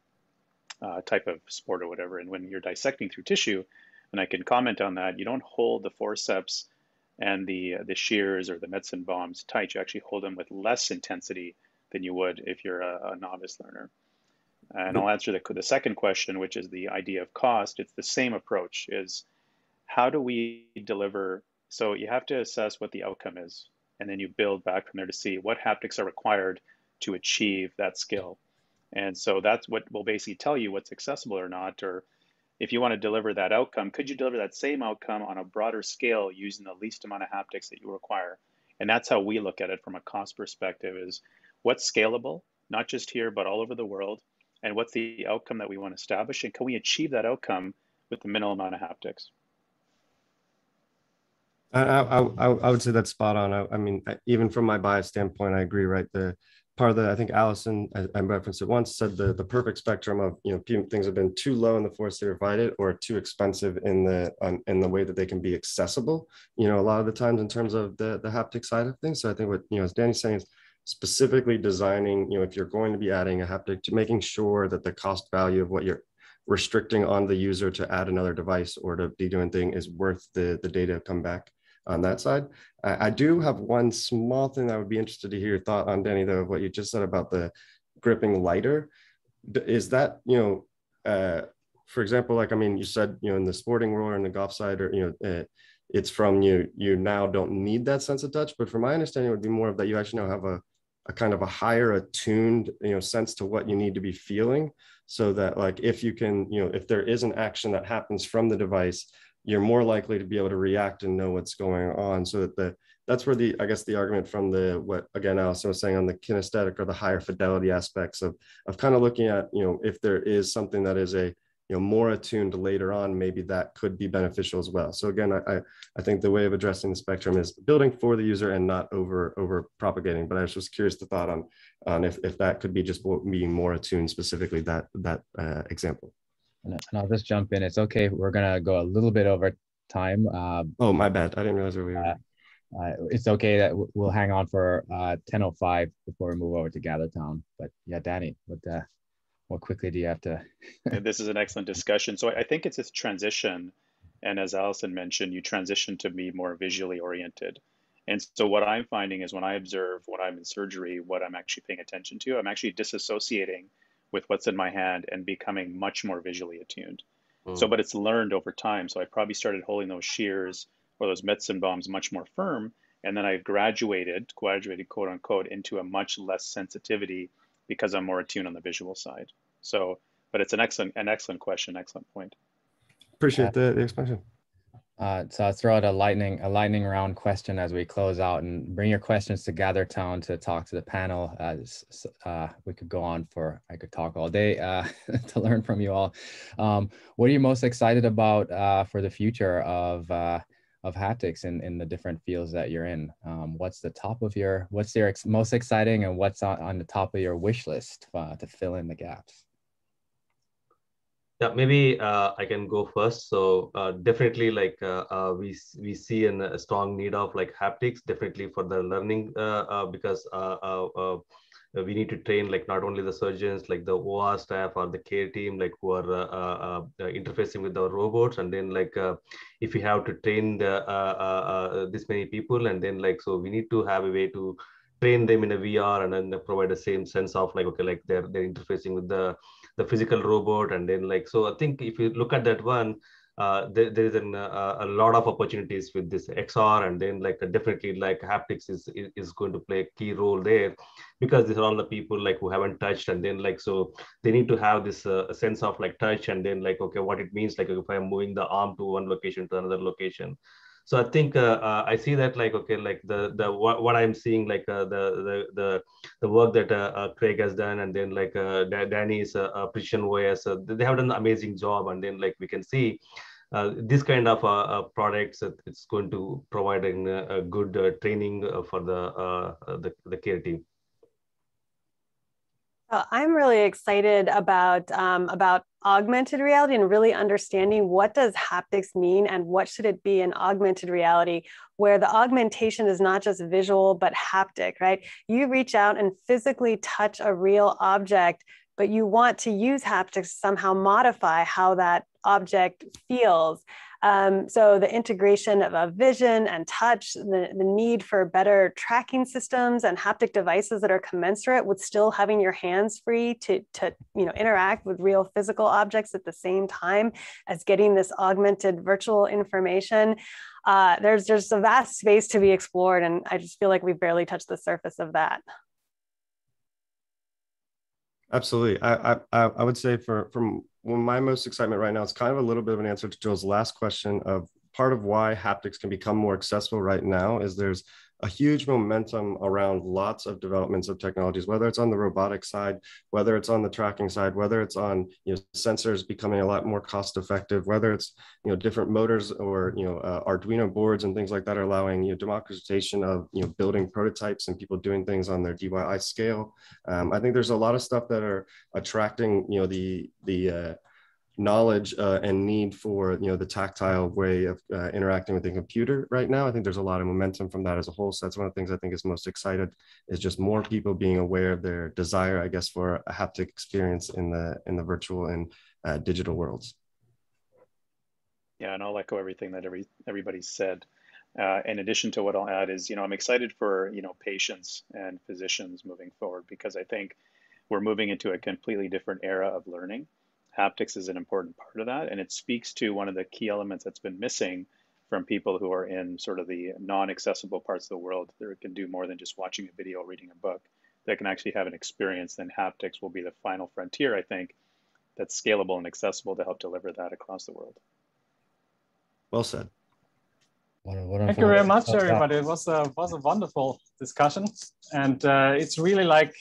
uh, type of sport or whatever. And when you're dissecting through tissue, and I can comment on that, you don't hold the forceps and the the shears or the Metzenbaums tight. You actually hold them with less intensity than you would if you're a, a novice learner. And I'll answer the, the second question, which is the idea of cost. It's the same approach. Is how do we deliver? So you have to assess what the outcome is, and then you build back from there to see what haptics are required to achieve that skill. And so that's what will basically tell you what's accessible or not, or if you want to deliver that outcome, could you deliver that same outcome on a broader scale using the least amount of haptics that you require? And that's how we look at it from a cost perspective is what's scalable, not just here, but all over the world, and what's the outcome that we want to establish, and can we achieve that outcome with the minimal amount of haptics? I, I, I, would say that's spot on. I, I, mean, even from my bias standpoint, I agree. Right, the part of the I think Allison I, I referenced it once said the the perfect spectrum of you know things have been too low in the force they provided or too expensive in the um, in the way that they can be accessible. You know, a lot of the times in terms of the the haptic side of things. So I think what you know as Danny's saying is specifically designing. You know, if you're going to be adding a haptic, to making sure that the cost value of what you're restricting on the user to add another device or to be doing thing is worth the the data come back on that side. I, I, do have one small thing that I would be interested to hear your thought on, Danny, though, of what you just said about the gripping lighter. Is that, you know, uh, for example, like, I mean, you said, you know, in the sporting world or in the golf side, or, you know, uh, it's from you, you now don't need that sense of touch. But from my understanding, it would be more of that you actually now have a, a kind of a higher attuned, you know, sense to what you need to be feeling so that like if you can, you know, if there is an action that happens from the device, you're more likely to be able to react and know what's going on. So that the that's where the i guess the argument from the what again Allison was saying on the kinesthetic or the higher fidelity aspects of of kind of looking at you know if there is something that is a you know more attuned later on maybe that could be beneficial as well so again i i think the way of addressing the spectrum is building for the user and not over over propagating but i was just curious the thought on on if, if that could be just being more attuned specifically that that uh, example and I'll just jump in. It's okay. We're gonna go a little bit over time. Uh, oh, my bad. I didn't realize where we were. Uh, uh, it's okay that we'll hang on for uh, 10:05 before we move over to GatherTown. But yeah, Danny, what uh, what quickly do you have to? this is an excellent discussion. So I think it's this transition, and as Allison mentioned, you transition to be more visually oriented. And so what I'm finding is when I observe what I'm in surgery, what I'm actually paying attention to, I'm actually disassociating with what's in my hand and becoming much more visually attuned. Mm. So, but it's learned over time. So I probably started holding those shears or those Metzenbaums much more firm. And then I graduated, graduated quote unquote, into a much less sensitivity because I'm more attuned on the visual side. So, but it's an excellent, an excellent question, excellent point. Appreciate the, the explanation. Uh, so I'll throw out a lightning a lightning round question as we close out, and bring your questions to Gather Town to talk to the panel. As uh, we could go on for I could talk all day uh, to learn from you all. Um, what are you most excited about uh, for the future of uh, of haptics in, in the different fields that you're in? Um, what's the top of your what's your ex most exciting, and what's on, on the top of your wish list uh, to fill in the gaps? Yeah, maybe uh, I can go first. So uh, definitely, like uh, uh we we see an, a strong need of like haptics, definitely for the learning uh, uh, because Uh, we need to train like not only the surgeons, like the OR staff or the care team, like who are uh, uh, interfacing with our robots, and then like if we have to train the this many people, and then like so we need to have a way to train them in a VR and then provide the same sense of like okay like they're they're interfacing with the the physical robot. And then like so i think if you look at that one uh, there, there is an, uh, a lot of opportunities with this XR, and then like definitely like haptics is, is, is going to play a key role there because these are all the people like who haven't touched, and then like so they need to have this uh, sense of like touch, and then like okay, what it means like if I'm moving the arm to one location to another location. So I think uh, uh, I see that like okay, like the the what, what I'm seeing like uh, the the the the work that Craig has done, and then like Danny's Precision OS, they have done an amazing job, and then like we can see uh, this kind of uh, uh, products it's going to provide a, a good training for the, the, the care team I'm really excited about um, about augmented reality and really understanding what does haptics mean and what should it be in augmented reality where the augmentation is not just visual but haptic right you reach out and physically touch a real object but you want to use haptics to somehow modify how that object feels. Um, so the integration of a vision and touch, the, the need for better tracking systems and haptic devices that are commensurate with still having your hands free to, to you know, interact with real physical objects at the same time as getting this augmented virtual information. Uh, there's just a vast space to be explored. And I just feel like we've barely touched the surface of that. Absolutely. I, I, I would say for, from well, my most excitement right now is kind of a little bit of an answer to Joel's last question of part of why haptics can become more accessible right now is there's a huge momentum around lots of developments of technologies, whether it's on the robotic side, whether it's on the tracking side, whether it's on you know sensors becoming a lot more cost effective, whether it's you know different motors or you know uh, Arduino boards and things like that are allowing you know democratization of you know building prototypes and people doing things on their DIY scale. Um, I think there's a lot of stuff that are attracting you know the the uh, knowledge uh, and need for you know the tactile way of uh, interacting with the computer right now. I think there's a lot of momentum from that as a whole. So that's one of the things i think is most excited is just more people being aware of their desire i guess for a haptic experience in the in the virtual and uh, digital worlds. Yeah and i'll echo everything that every everybody said. Uh, in addition to what i'll add is you know i'm excited for you know patients and physicians moving forward because i think we're moving into a completely different era of learning haptics is an important part of that, and it speaks to one of the key elements that's been missing from people who are in sort of the non-accessible parts of the world that can do more than just watching a video, or reading a book, that can actually have an experience. Then haptics will be the final frontier, I think, that's scalable and accessible to help deliver that across the world. Well said. What, what Thank you very much, everybody. It was a was a wonderful discussion, and uh, it's really like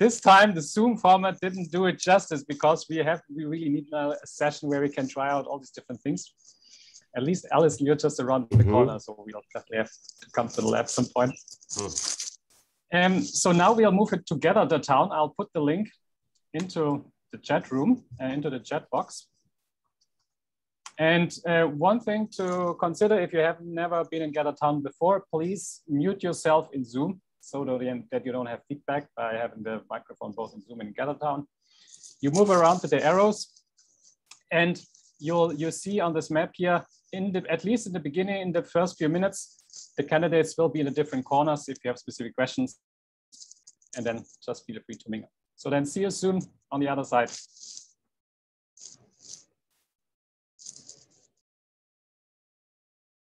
this time the Zoom format didn't do it justice because we have we really need a session where we can try out all these different things. At least Alice, you're just around the mm -hmm. corner, so we'll definitely have to come to the lab some point. Mm. And so now we'll move it to Gather Town. I'll put the link into the chat room and uh, into the chat box. And uh, one thing to consider if you have never been in Gather Town before, please mute yourself in Zoom so that you don't have feedback by having the microphone both in Zoom and GatherTown. You move around to the arrows and you'll you see on this map here, in the, at least in the beginning, in the first few minutes, the candidates will be in the different corners if you have specific questions, and then just feel free to mingle. So then see you soon on the other side.